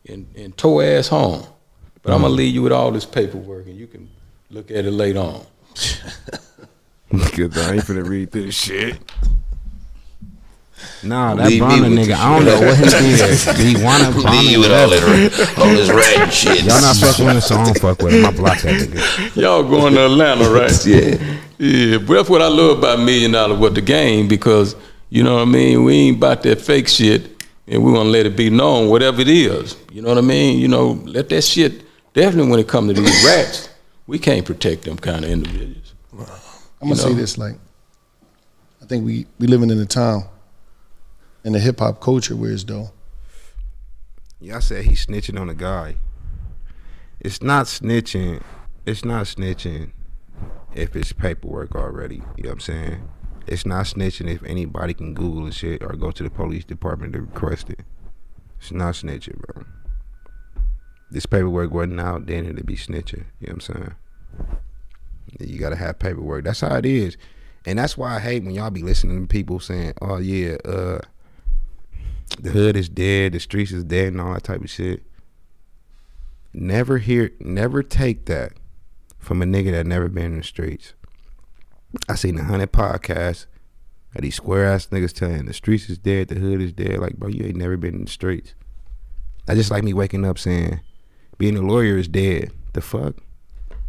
and, and tore ass home. But I'm gonna mm-hmm. leave you with all this paperwork, and you can look at it later on. Cause I ain't finna read this shit. Nah, that Leave me Bonner nigga, I don't know what he did. Did he wanna Bonner Leave you with all that, all this rat shit. Y'all not fucking with him, so I don't fuck with him. I block that nigga. Y'all going to Atlanta, right? yeah. Yeah, but that's what I love about Million Dollaz Worth of Game because, you know what I mean, we ain't about that fake shit and we want to let it be known, whatever it is. You know what I mean? You know, let that shit, definitely when it comes to these rats, we can't protect them kind of individuals. I'm gonna say this like, I think we we living in a time, in the hip hop culture where though. Y'all said he snitching on a guy. It's not snitching. It's not snitching if it's paperwork already. You know what I'm saying? It's not snitching if anybody can Google and shit or go to the police department to request it. It's not snitching, bro. This paperwork wasn't out, then it'd be snitching. You know what I'm saying? You gotta have paperwork. That's how it is. And that's why I hate when y'all be listening to people saying, Oh yeah, uh the hood is dead, the streets is dead and all that type of shit. Never hear never take that from a nigga that never been in the streets. I seen a hundred podcasts of these square ass niggas telling the streets is dead, the hood is dead. Like, bro, you ain't never been in the streets. I just like me waking up saying, being a lawyer is dead. The fuck?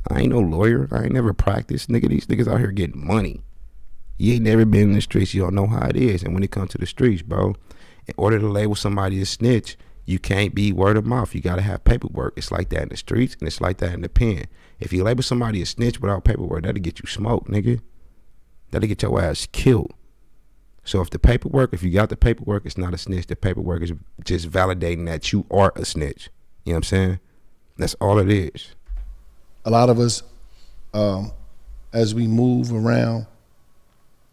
I ain't no lawyer. I ain't never practiced. Nigga, these niggas out here getting money. You ain't never been in the streets. You don't know how it is. And when it comes to the streets, bro, in order to label somebody a snitch, you can't be word of mouth. You gotta have paperwork. It's like that in the streets and it's like that in the pen. If you label somebody a snitch without paperwork, that'll get you smoked, nigga. That'll get your ass killed. So if the paperwork, if you got the paperwork, it's not a snitch. The paperwork is just validating that you are a snitch. You know what I'm saying? That's all it is. a lot of us, um, as we move around,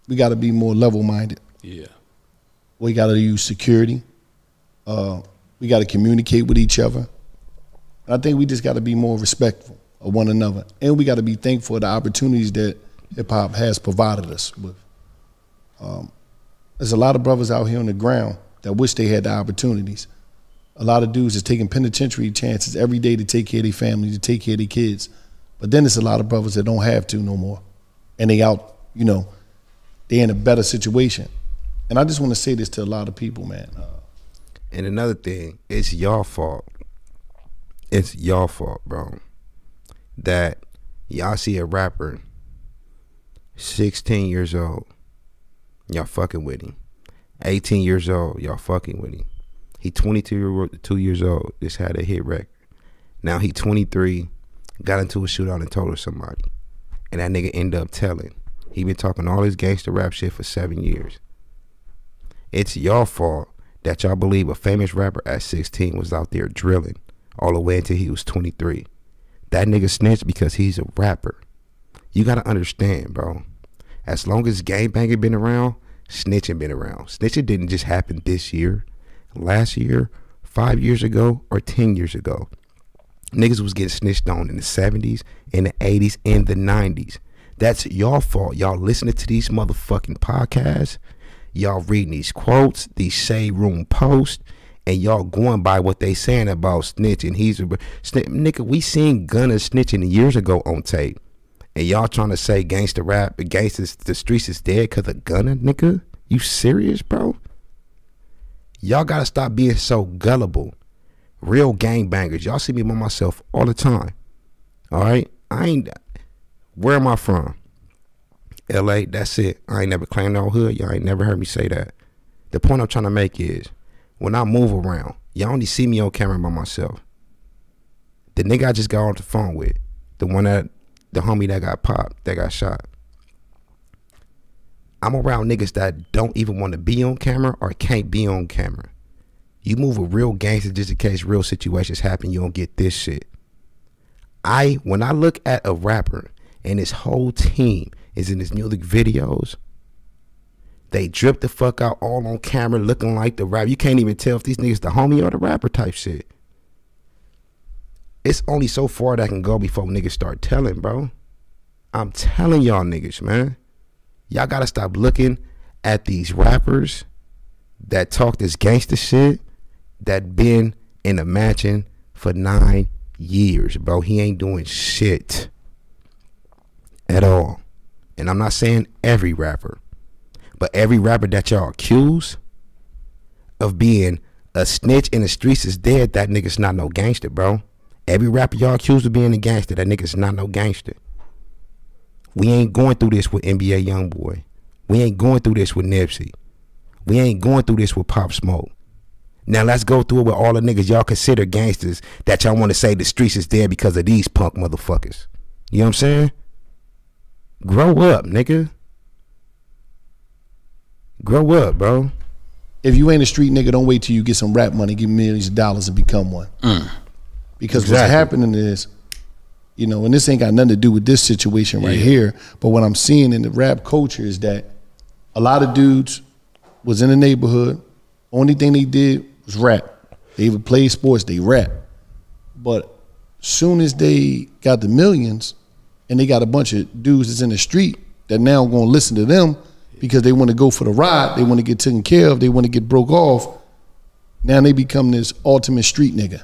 we got to be more level minded. Yeah. We got to use security. Uh, we got to communicate with each other. I think we just got to be more respectful of one another, and we got to be thankful for the opportunities that hip hop has provided us with. Um, there's a lot of brothers out here on the ground that wish they had the opportunities. A lot of dudes is taking penitentiary chances every day to take care of their family, to take care of their kids. But then there's a lot of brothers that don't have to no more. And they out, you know, they're in a better situation. And I just want to say this to a lot of people, man. Uh, And another thing, it's y'all fault. It's y'all fault, bro. That y'all see a rapper, 16 years old, y'all fucking with him. 18 years old, y'all fucking with him. He 22 two years old, just had a hit record. Now he 23, got into a shootout and told somebody. And that nigga end up telling. He been talking all his gangster rap shit for seven years. It's y'all fault that y'all believe a famous rapper at 16 was out there drilling all the way until he was 23. That nigga snitched because he's a rapper. You gotta understand, bro. As long as gangbanging been around, snitching been around. Snitching didn't just happen this year, last year, five years ago, or 10 years ago. Niggas was getting snitched on in the 70s, in the 80s, in the 90s. That's y'all fault. Y'all listening to these motherfucking podcasts. Y'all reading these quotes, these shade room posts, and y'all going by what they saying about snitching. He's a snitch. Nigga, we seen Gunna snitching years ago on tape. And y'all trying to say gangster rap, gangster, the streets is dead because of Gunna, nigga? You serious, bro? Y'all gotta stop being so gullible. Real gangbangers. Y'all see me by myself all the time. All right? I ain't. Where am I from? LA, that's it. I ain't never claimed no hood. Y'all ain't never heard me say that. The point I'm trying to make is when I move around, y'all only see me on camera by myself. The nigga I just got on the phone with, the one that, the homie that got popped, that got shot. I'm around niggas that don't even want to be on camera or can't be on camera. You move a real gangster just in case real situations happen, you don't get this shit. I when I look at a rapper and his whole team is in his music videos, They drip the fuck out all on camera, looking like the rapper. You can't even tell if these niggas the homie or the rapper type shit. It's only so far that I can go before niggas start telling, bro. I'm telling y'all niggas, man. Y'all gotta stop looking at these rappers that talk this gangster shit that been in a mansion for nine years, bro. He ain't doing shit at all. And I'm not saying every rapper, but every rapper that y'all accuse of being a snitch in the streets is dead. That nigga's not no gangster, bro. Every rapper y'all accused of being a gangster, that nigga's not no gangster. We ain't going through this with NBA YoungBoy. We ain't going through this with Nipsey. We ain't going through this with Pop Smoke. Now let's go through it with all the niggas y'all consider gangsters that y'all want to say the streets is dead because of these punk motherfuckers. You know what I'm saying? Grow up, nigga. Grow up, bro. If you ain't a street nigga, don't wait till you get some rap money, give millions of dollars, and become one. Mm. Because what's happening is, you know, and this ain't got nothing to do with this situation right Yeah. here. But what I'm seeing in the rap culture is that a lot of dudes was in the neighborhood. Only thing they did was rap. They even played sports. They rap. But soon as they got the millions, and they got a bunch of dudes that's in the street that now going to listen to them because they want to go for the ride. They want to get taken care of. They want to get broke off. Now they become this ultimate street nigga.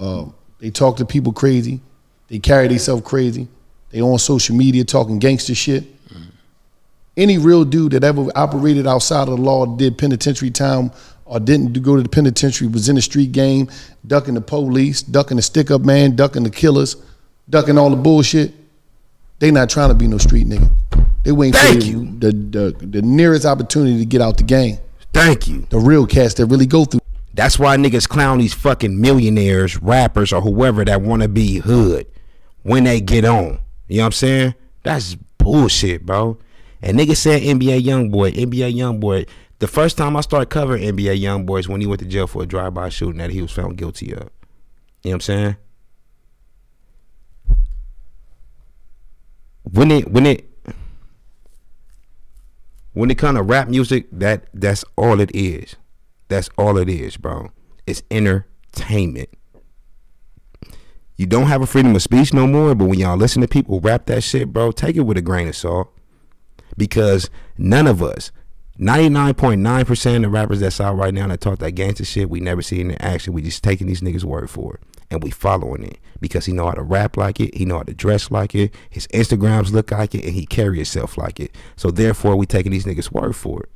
Um, they talk to people crazy. They carry themselves crazy. They on social media talking gangster shit. Any real dude that ever operated outside of the law, did penitentiary time, or didn't go to the penitentiary, was in the street game, ducking the police, ducking the stick up man, ducking the killers, ducking all the bullshit. They not trying to be no street nigga. They waiting Thank for the, the, the the nearest opportunity to get out the game. Thank you. The real cats that really go through. That's why niggas clown these fucking millionaires, rappers, or whoever that want to be hood when they get on. You know what I'm saying? That's bullshit, bro. And niggas said NBA YoungBoy, NBA YoungBoy. The first time I started covering NBA YoungBoy is when he went to jail for a drive-by shooting that he was found guilty of. You know what I'm saying? When it when it when it kind of rap music, that that's all it is. That's all it is, bro. It's entertainment. You don't have a freedom of speech no more, but when y'all listen to people rap that shit, bro, take it with a grain of salt. Because none of us, 99.9% of the rappers that's out right now that talk that gangster shit, we never see in action. We just taking these niggas' word for it. And we following it. Because he know how to rap like it, he know how to dress like it, his Instagrams look like it, and he carry himself like it. So therefore we taking these niggas' word for it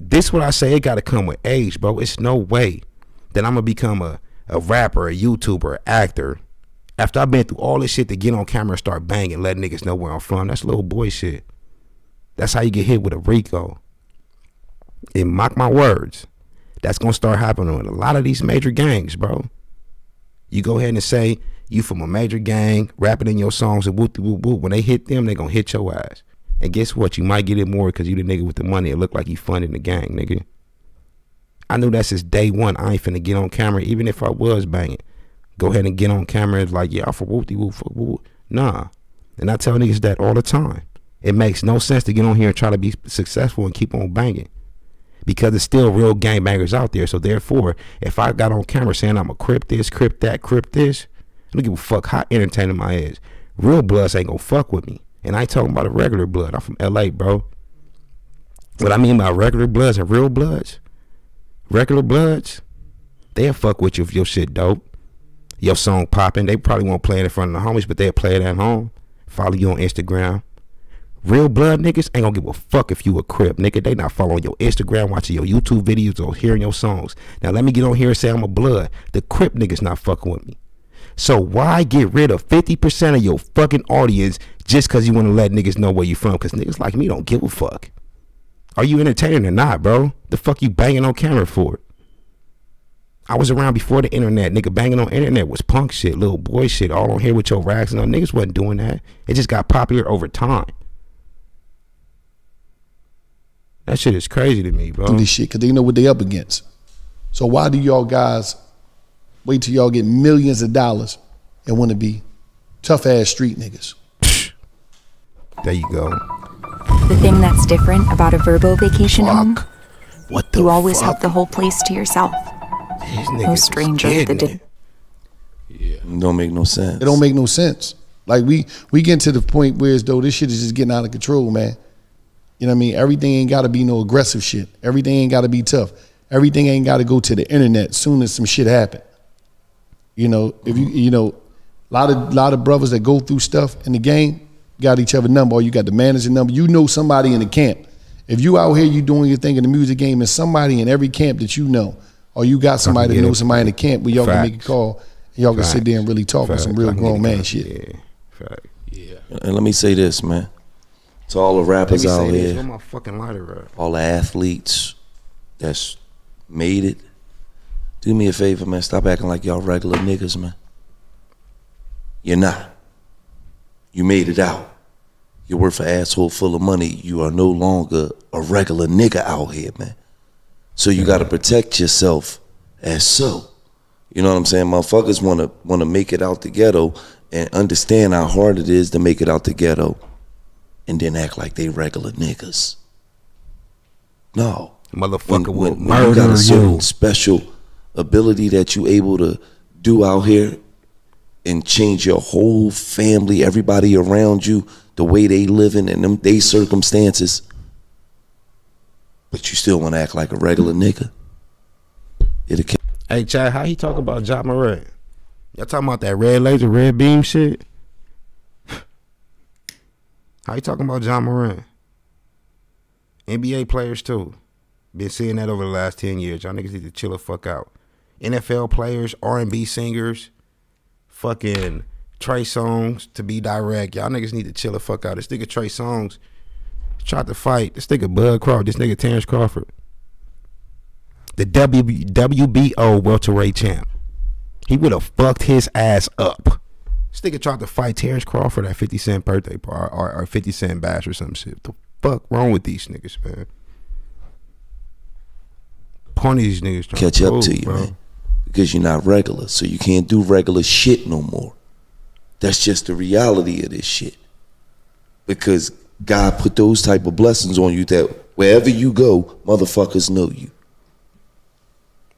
this what I say it gotta come with age, bro. It's no way that I'm gonna become a, a rapper, a YouTuber, a actor. After I've been through all this shit to get on camera and start banging, let niggas know where I'm from. That's little boy shit. That's how you get hit with a RICO. And mock my words. That's gonna start happening with a lot of these major gangs, bro. You go ahead and say you from a major gang, rapping in your songs and whoop whoop whoop. When they hit them, they gonna hit your ass. And guess what? You might get it more because you the nigga with the money. It look like you funding the gang, nigga. I knew that since day one. I ain't finna get on camera, even if I was banging. Go ahead and get on camera. It's like, yeah, I'm for whoopty whoop, for whoop. Nah. And I tell niggas that all the time. It makes no sense to get on here and try to be successful and keep on banging. Because there's still real gangbangers out there. So therefore, if I got on camera saying I'm a crip this, crip that, crip this, I don't give a fuck how entertaining my is. Real bloods ain't gonna fuck with me. And I ain't talking about a regular blood. I'm from LA, bro. What I mean by regular bloods and real bloods, regular bloods, they'll fuck with you if your shit dope. Your song popping. They probably won't play it in front of the homies, but they'll play it at home. Follow you on Instagram. Real blood niggas ain't gonna give a fuck if you a crip, nigga. They not following your Instagram, watching your YouTube videos, or hearing your songs. Now let me get on here and say I'm a blood. The crip niggas not fucking with me. So why get rid of 50% of your fucking audience just cause you want to let niggas know where you from? Cause niggas like me don't give a fuck. Are you entertaining or not, bro? The fuck you banging on camera for? I was around before the internet. Nigga banging on internet was punk shit, little boy shit, all on here with your rags and all. Niggas wasn't doing that. It just got popular over time. That shit is crazy to me, bro. this shit because they know what they up against. So why do y'all guys wait till y'all get millions of dollars and want to be tough ass street niggas? There you go. The thing that's different about a Vrbo vacation home, What the you always fuck? have the whole place to yourself. These No niggas is stranger that getting did. it. Don't make no sense. It don't make no sense. Like we we getting to the point where as though this shit is just getting out of control, man. You know what I mean? Everything ain't got to be no aggressive shit. Everything ain't got to be tough. Everything ain't got to go to the internet soon as some shit happen. You know, if you you know, a lot of lot of brothers that go through stuff in the game got each other number, or you got the manager number. You know somebody in the camp. If you out here, you doing your thing in the music game, and somebody in every camp that you know, or you got somebody that knows somebody in the camp where y'all can make a call, and y'all can sit there and really talk with some Facts. real I can grown man it. shit. Yeah. Fact. And let me say this, man. To all the rappers out here, Where my fucking lighter at? all the athletes that's made it, do me a favor, man. Stop acting like y'all regular niggas, man. You're not. You made it out. You're worth an asshole full of money. You are no longer a regular nigga out here, man. So you got to protect yourself as so. You know what I'm saying? Motherfuckers want to want to make it out the ghetto and understand how hard it is to make it out the ghetto, and then act like they regular niggas. No, Motherfucker will when, when you got a certain you. special ability that you able to do out here and change your whole family, everybody around you, the way they living and them they circumstances, but you still want to act like a regular nigga. It'll. Hey, Chad, how he talk about Ja Morant? Y'all talking about that red laser, red beam shit? How you talking about Ja Morant? NBA players too. Been seeing that over the last ten years. Y'all niggas need to chill the fuck out. NFL players, R and B singers, fucking Trey Songz. To be direct, y'all niggas need to chill the fuck out. This nigga Trey Songz tried to fight. This nigga Bud Crawford. This nigga Terence Crawford the w, WBO welterweight champ. He would have fucked his ass up. This nigga tried to fight Terence Crawford at 50 Cent birthday party or, or 50 Cent bash or some shit. the fuck wrong with these niggas, man? Point these niggas trying to catch up to you, bro. man. Because you're not regular, so you can't do regular shit no more. That's just the reality of this shit. Because God put those type of blessings on you that wherever you go, motherfuckers know you.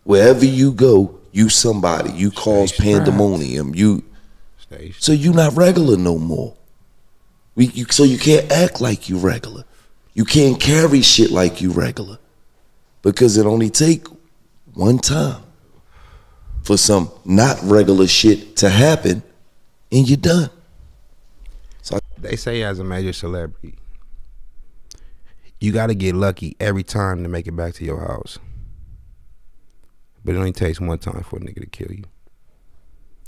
Wherever you go, you somebody. You cause pandemonium. You so you not regular no more. We, you, so you can't act like you regular. You can't carry shit like you regular because it only take one time for some not regular shit to happen, and you're done. So They say as a major celebrity, you got to get lucky every time to make it back to your house. But it only takes one time for a nigga to kill you.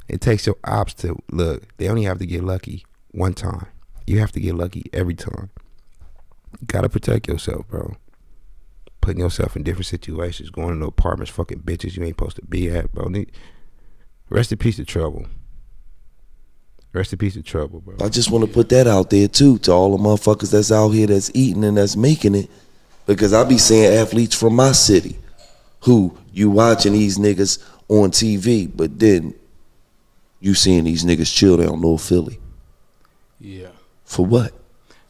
It takes your ops to look. They only have to get lucky one time. You have to get lucky every time. You gotta protect yourself, bro. Putting yourself in different situations, going into apartments, fucking bitches you ain't supposed to be at, bro. Rest in peace to Trouble. Rest in peace to Trouble, bro. I just want to put that out there too to all the motherfuckers that's out here that's eating and that's making it, because I be seeing athletes from my city, who you watching these niggas on TV, but then you seeing these niggas chill down North Philly. Yeah. For what?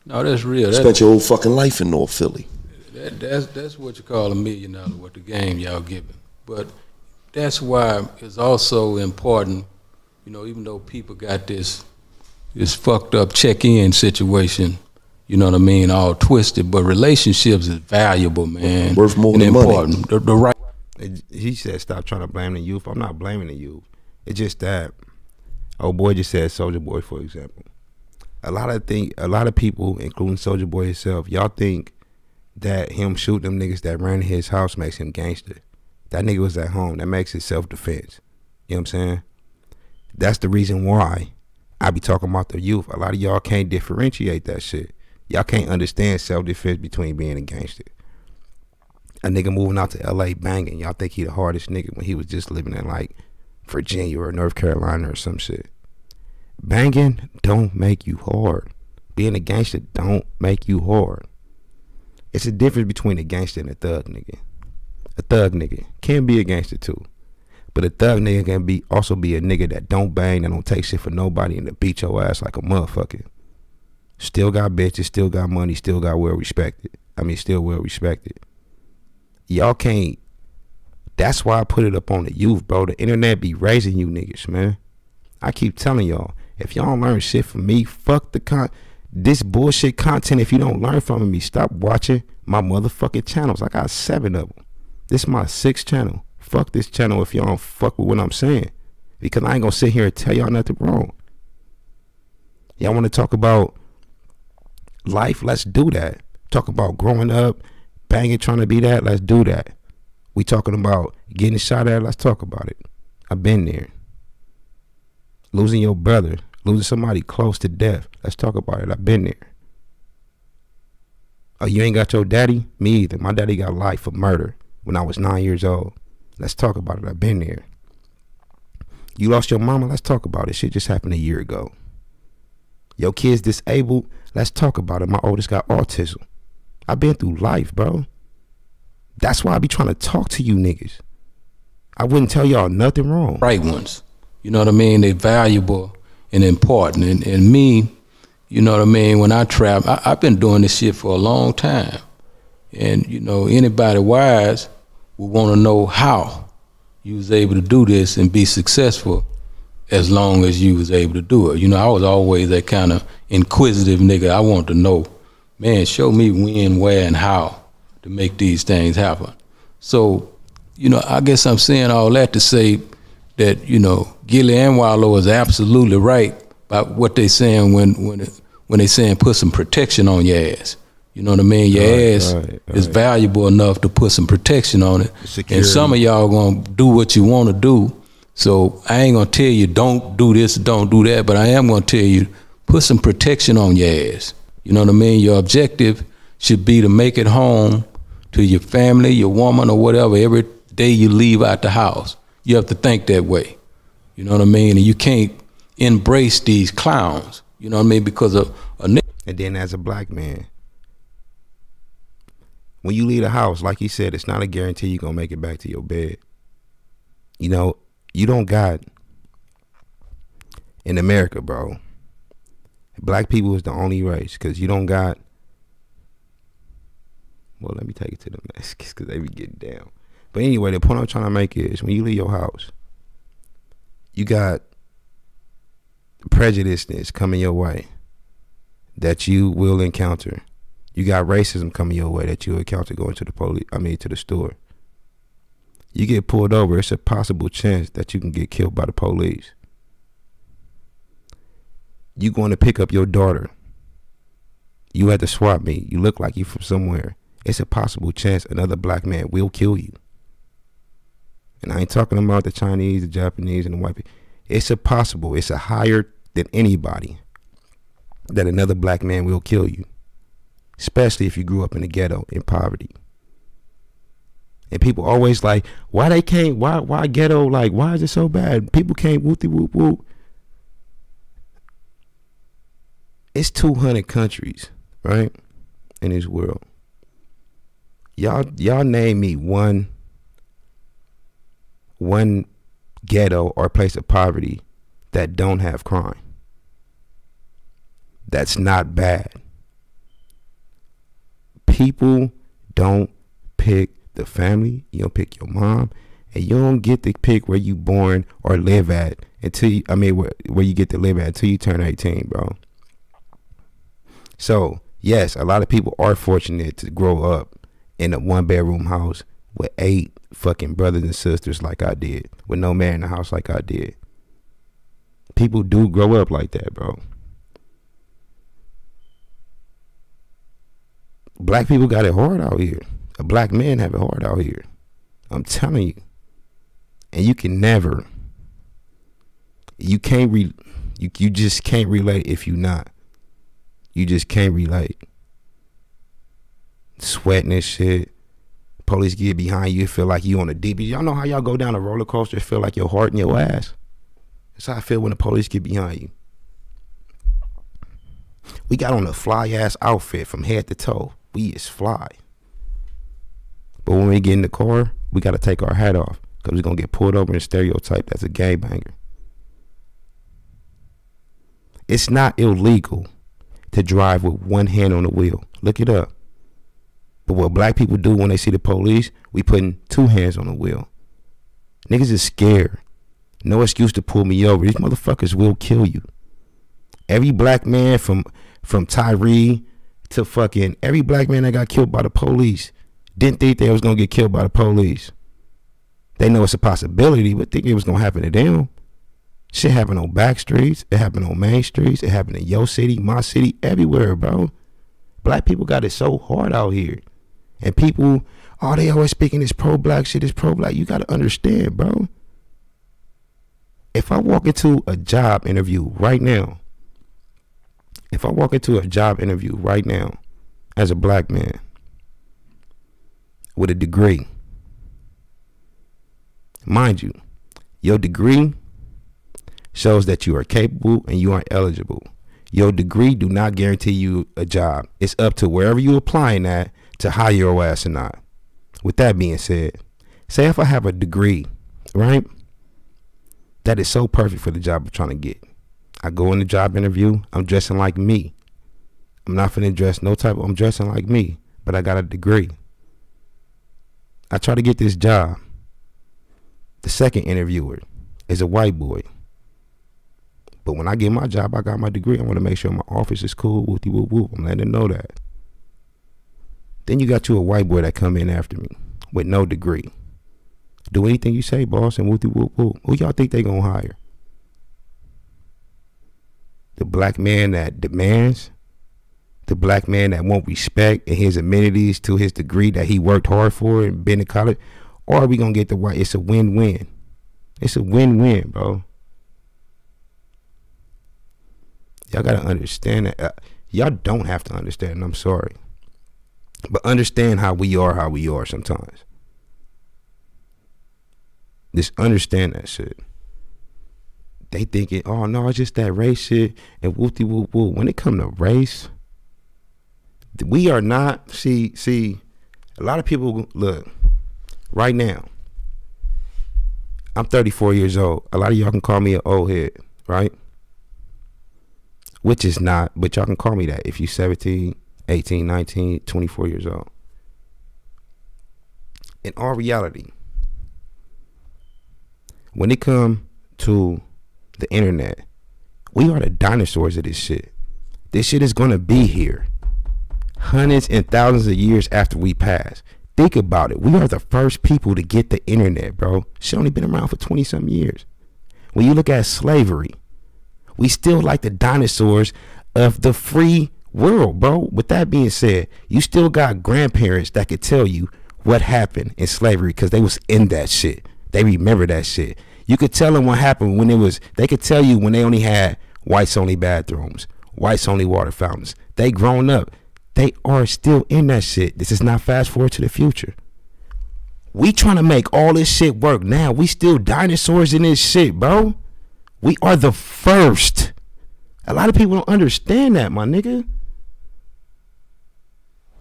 No, that's real. Spent your whole fucking life in North Philly. that, that's that's what you call a million dollar what the game y'all giving. But that's why it's also important, you know, even though people got this this fucked up check in situation, you know what I mean, all twisted, but relationships is valuable, man. Worth more and than money. important. The, the right It- he said, "Stop trying to blame the youth." I'm not blaming the youth. It's just that. Oh boy, just said Soulja Boy, for example. A lot of think, a lot of people, including Soulja Boy himself, y'all think that him shooting them niggas that ran his house makes him gangster. That nigga was at home. That makes it self defense. You know what I'm saying? That's the reason why I be talking about the youth. A lot of y'all can't differentiate that shit. Y'all can't understand self defense between being a gangster a nigga moving out to LA banging. Y'all think he the hardest nigga when he was just living in like Virginia or North Carolina or some shit. Banging don't make you hard. Being a gangster don't make you hard. It's a difference between a gangster and a thug nigga. A thug nigga can be a gangster too. But a thug nigga can be also be a nigga that don't bang, that don't take shit for nobody and to beat your ass like a motherfucker. Still got bitches, still got money, still got well respected. I mean, still well respected. Y'all can't. That's why I put it up on the youth, bro. The internet be raising you niggas, man. I keep telling y'all, if y'all don't learn shit from me, fuck the con this bullshit content. If you don't learn from me, stop watching my motherfucking channels. I got seven of them. This is my sixth channel. Fuck this channel if y'all don't fuck with what I'm saying. Because I ain't gonna sit here and tell y'all nothing wrong. Y'all wanna talk about life? Let's do that. Talk about growing up, banging, trying to be that. Let's do that. We talking about getting shot at. Let's talk about it. I've been there. Losing your brother, losing somebody close to death. Let's talk about it. I've been there. Oh, you ain't got your daddy? Me either. My daddy got life for murder when I was nine years old. Let's talk about it. I've been there. You lost your mama? Let's talk about it. Shit just happened a year ago. Your kid's disabled? Let's talk about it. My oldest got autism. I've been through life, bro. That's why I be trying to talk to you niggas. I wouldn't tell y'all nothing wrong. Right ones. You know what I mean? They're valuable and important. And, and me, you know what I mean? When I travel, I, I've been doing this shit for a long time. And, you know, anybody wise would want to know how you was able to do this and be successful as long as you was able to do it. You know, I was always that kind of inquisitive nigga. I wanted to know, man, show me when, where, and how to make these things happen. So, you know, I guess I'm saying all that to say that, you know, Gillie and Wallo is absolutely right about what they saying when when when they saying put some protection on your ass. You know what I mean? Your Right, ass right, is valuable enough to put some protection on it. Security. And some of y'all gonna do what you want to do. So I ain't gonna tell you don't do this, don't do that, but I am gonna tell you put some protection on your ass. You know what I mean? Your objective should be to make it home to your family, your woman, or whatever every day you leave out the house. You have to think that way. You know what I mean? And you can't embrace these clowns. You know what I mean? Because of a And then as a black man, when you leave the house, like you said, it's not a guarantee you're gonna make it back to your bed. You know, you don't got in America, bro. Black people is the only race because you don't got. Well, let me take it to the Mexicans because they be getting down. But anyway, the point I'm trying to make is when you leave your house, you got prejudiceness coming your way that you will encounter. You got racism coming your way that you'll encounter going to the police. I mean, to the store. You get pulled over, it's a possible chance that you can get killed by the police. You going to pick up your daughter. You at the swap meet. You look like you from somewhere. It's a possible chance another black man will kill you. And I ain't talking about the Chinese, the Japanese, and the white people. It's a possible. It's a higher than anybody that another black man will kill you. Especially if you grew up in the ghetto in poverty. And people always like, why they can't, why why ghetto, like, why is it so bad? People can't whoopty whoop whoop. It's 200 countries, right? In this world. Y'all y'all name me one one ghetto or place of poverty that don't have crime. That's not bad. People don't pick the family. You don't pick your mom, and you don't get to pick where you born or live at until you, I mean where, where you get to live at until you turn 18, bro. So yes, a lot of people are fortunate to grow up in a one bedroom house with eight fucking brothers and sisters like I did, with no man in the house like I did. People do grow up like that, bro. Black people got it hard out here. Black man have it hard out here. I'm telling you. And you can never you can't re you you just can't relate if you not. You just can't relate. Sweating and shit. Police get behind you, feel like you on the deep. Y'all know how y'all go down a roller coaster, feel like your heart in your ass. That's how I feel when the police get behind you. We got on a fly ass outfit from head to toe. We is fly. But when we get in the car, we got to take our hat off because we're going to get pulled over and stereotyped as a gangbanger. It's not illegal to drive with one hand on the wheel. Look it up. But what black people do when they see the police, we putting two hands on the wheel. Niggas is scared. No excuse to pull me over. These motherfuckers will kill you. Every black man from from Tyree to fucking every black man that got killed by the police didn't think they was gonna get killed by the police. They know it's a possibility, but think it was gonna happen to them. Shit happened on back streets. It happened on main streets. It happened in your city, my city, everywhere, bro. Black people got it so hard out here. And people, oh, they always speaking this pro black shit, this pro black. You gotta understand, bro. If I walk into a job interview right now, if I walk into a job interview right now as a black man with a degree, mind you, your degree shows that you are capable and you are eligible. Your degree do not guarantee you a job. It's up to wherever you applying at to hire your ass or not. With that being said, say if I have a degree, right? That is so perfect for the job I'm trying to get. I go in the job interview, I'm dressing like me. I'm not finna dress no type, I'm dressing like me, but I got a degree. I try to get this job. The second interviewer is a white boy. But when I get my job, I got my degree. I want to make sure my office is cool. Whoopty whoop whoop. I'm letting them know that. Then you got you a white boy that come in after me with no degree. Do anything you say, boss, and whoopty whoop whoop. Who y'all think they gonna hire? The black man that demands, the black man that won't respect and his amenities to his degree that he worked hard for and been to college, or are we gonna get the white? It's a win-win. It's a win-win, bro. Y'all gotta understand that. Uh, y'all don't have to understand. I'm sorry, but understand how we are, how we are sometimes. Just understand that shit. They thinking, oh no, it's just that race shit and whoopty whoop whoop. When it come to race, we are not. See, see, a lot of people look right now. I'm 34 years old. A lot of y'all can call me an old head, right? Which is not, but y'all can call me that if you're 17, 18, 19, 24 years old. In all reality, when it come to the internet, we are the dinosaurs of this shit. This shit is gonna be here hundreds and thousands of years after we pass. Think about it. We are the first people to get the internet, bro. Shit only been around for 20 some years. When you look at slavery, we still like the dinosaurs of the free world, bro. With that being said, you still got grandparents that could tell you what happened in slavery because they was in that shit. They remember that shit. You could tell them what happened when it was. They could tell you when they only had whites only bathrooms, whites only water fountains. They grown up. They are still in that shit. This is not fast forward to the future. We trying to make all this shit work now. We still dinosaurs in this shit, bro. We are the first. A lot of people don't understand that, my nigga.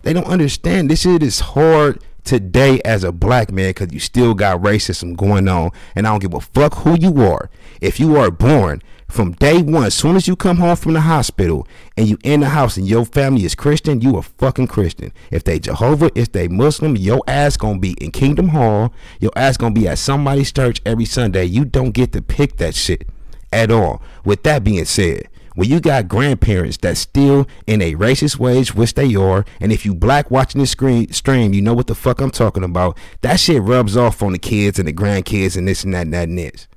They don't understand this shit is hard today as a black man because you still got racism going on. And I don't give a fuck who you are. If you are born from day one, as soon as you come home from the hospital and you in the house and your family is Christian, you a fucking Christian. If they Jehovah, if they Muslim, your ass gonna be in Kingdom Hall. Your ass gonna be at somebody's church every Sunday. You don't get to pick that shit at all. With that being said, when you got grandparents that still in a racist ways, which they are, and if you black watching this screen stream, you know what the fuck I'm talking about. That shit rubs off on the kids and the grandkids and this and that and that and this.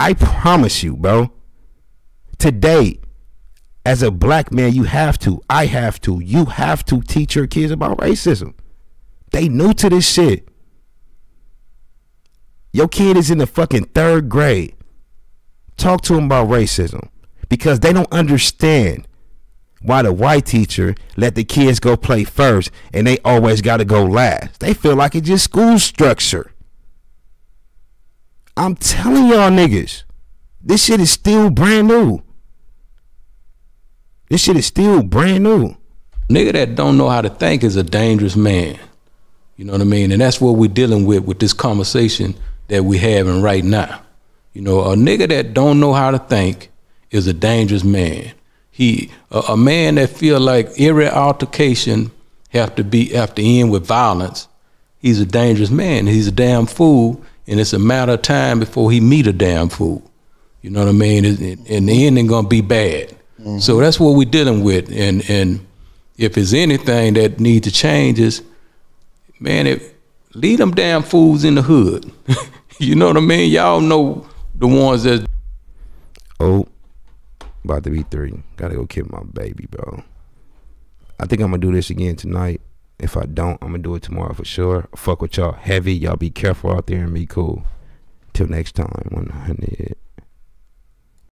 I promise you, bro. Today, as a black man, you have to, I have to, you have to teach your kids about racism. They new to this shit. Your kid is in the fucking third grade. Talk to them about racism because they don't understand why the white teacher let the kids go play first and they always got to go last. They feel like it's just school structure. I'm telling y'all niggas, this shit is still brand new. This shit is still brand new. Nigga that don't know how to think is a dangerous man. You know what I mean? And that's what we're dealing with with this conversation that we're having right now. You know, a nigga that don't know how to think is a dangerous man. he a, a man that feel like every altercation have to be have to end with violence. He's a dangerous man. He's a damn fool, and it's a matter of time before he meet a damn fool. You know what I mean? It- it- And the ending gonna be bad. Mm-hmm. So that's what we're dealing with. And and if there's anything that needs to change is, man, it lead them damn fools in the hood. you know what I mean? Y'all know the ones that Oh, about to be three. Gotta go kill my baby, bro. I think I'm gonna do this again tonight. If I don't, I'm gonna do it tomorrow for sure. Fuck with y'all heavy. Y'all be careful out there and be cool. Till next time, 100.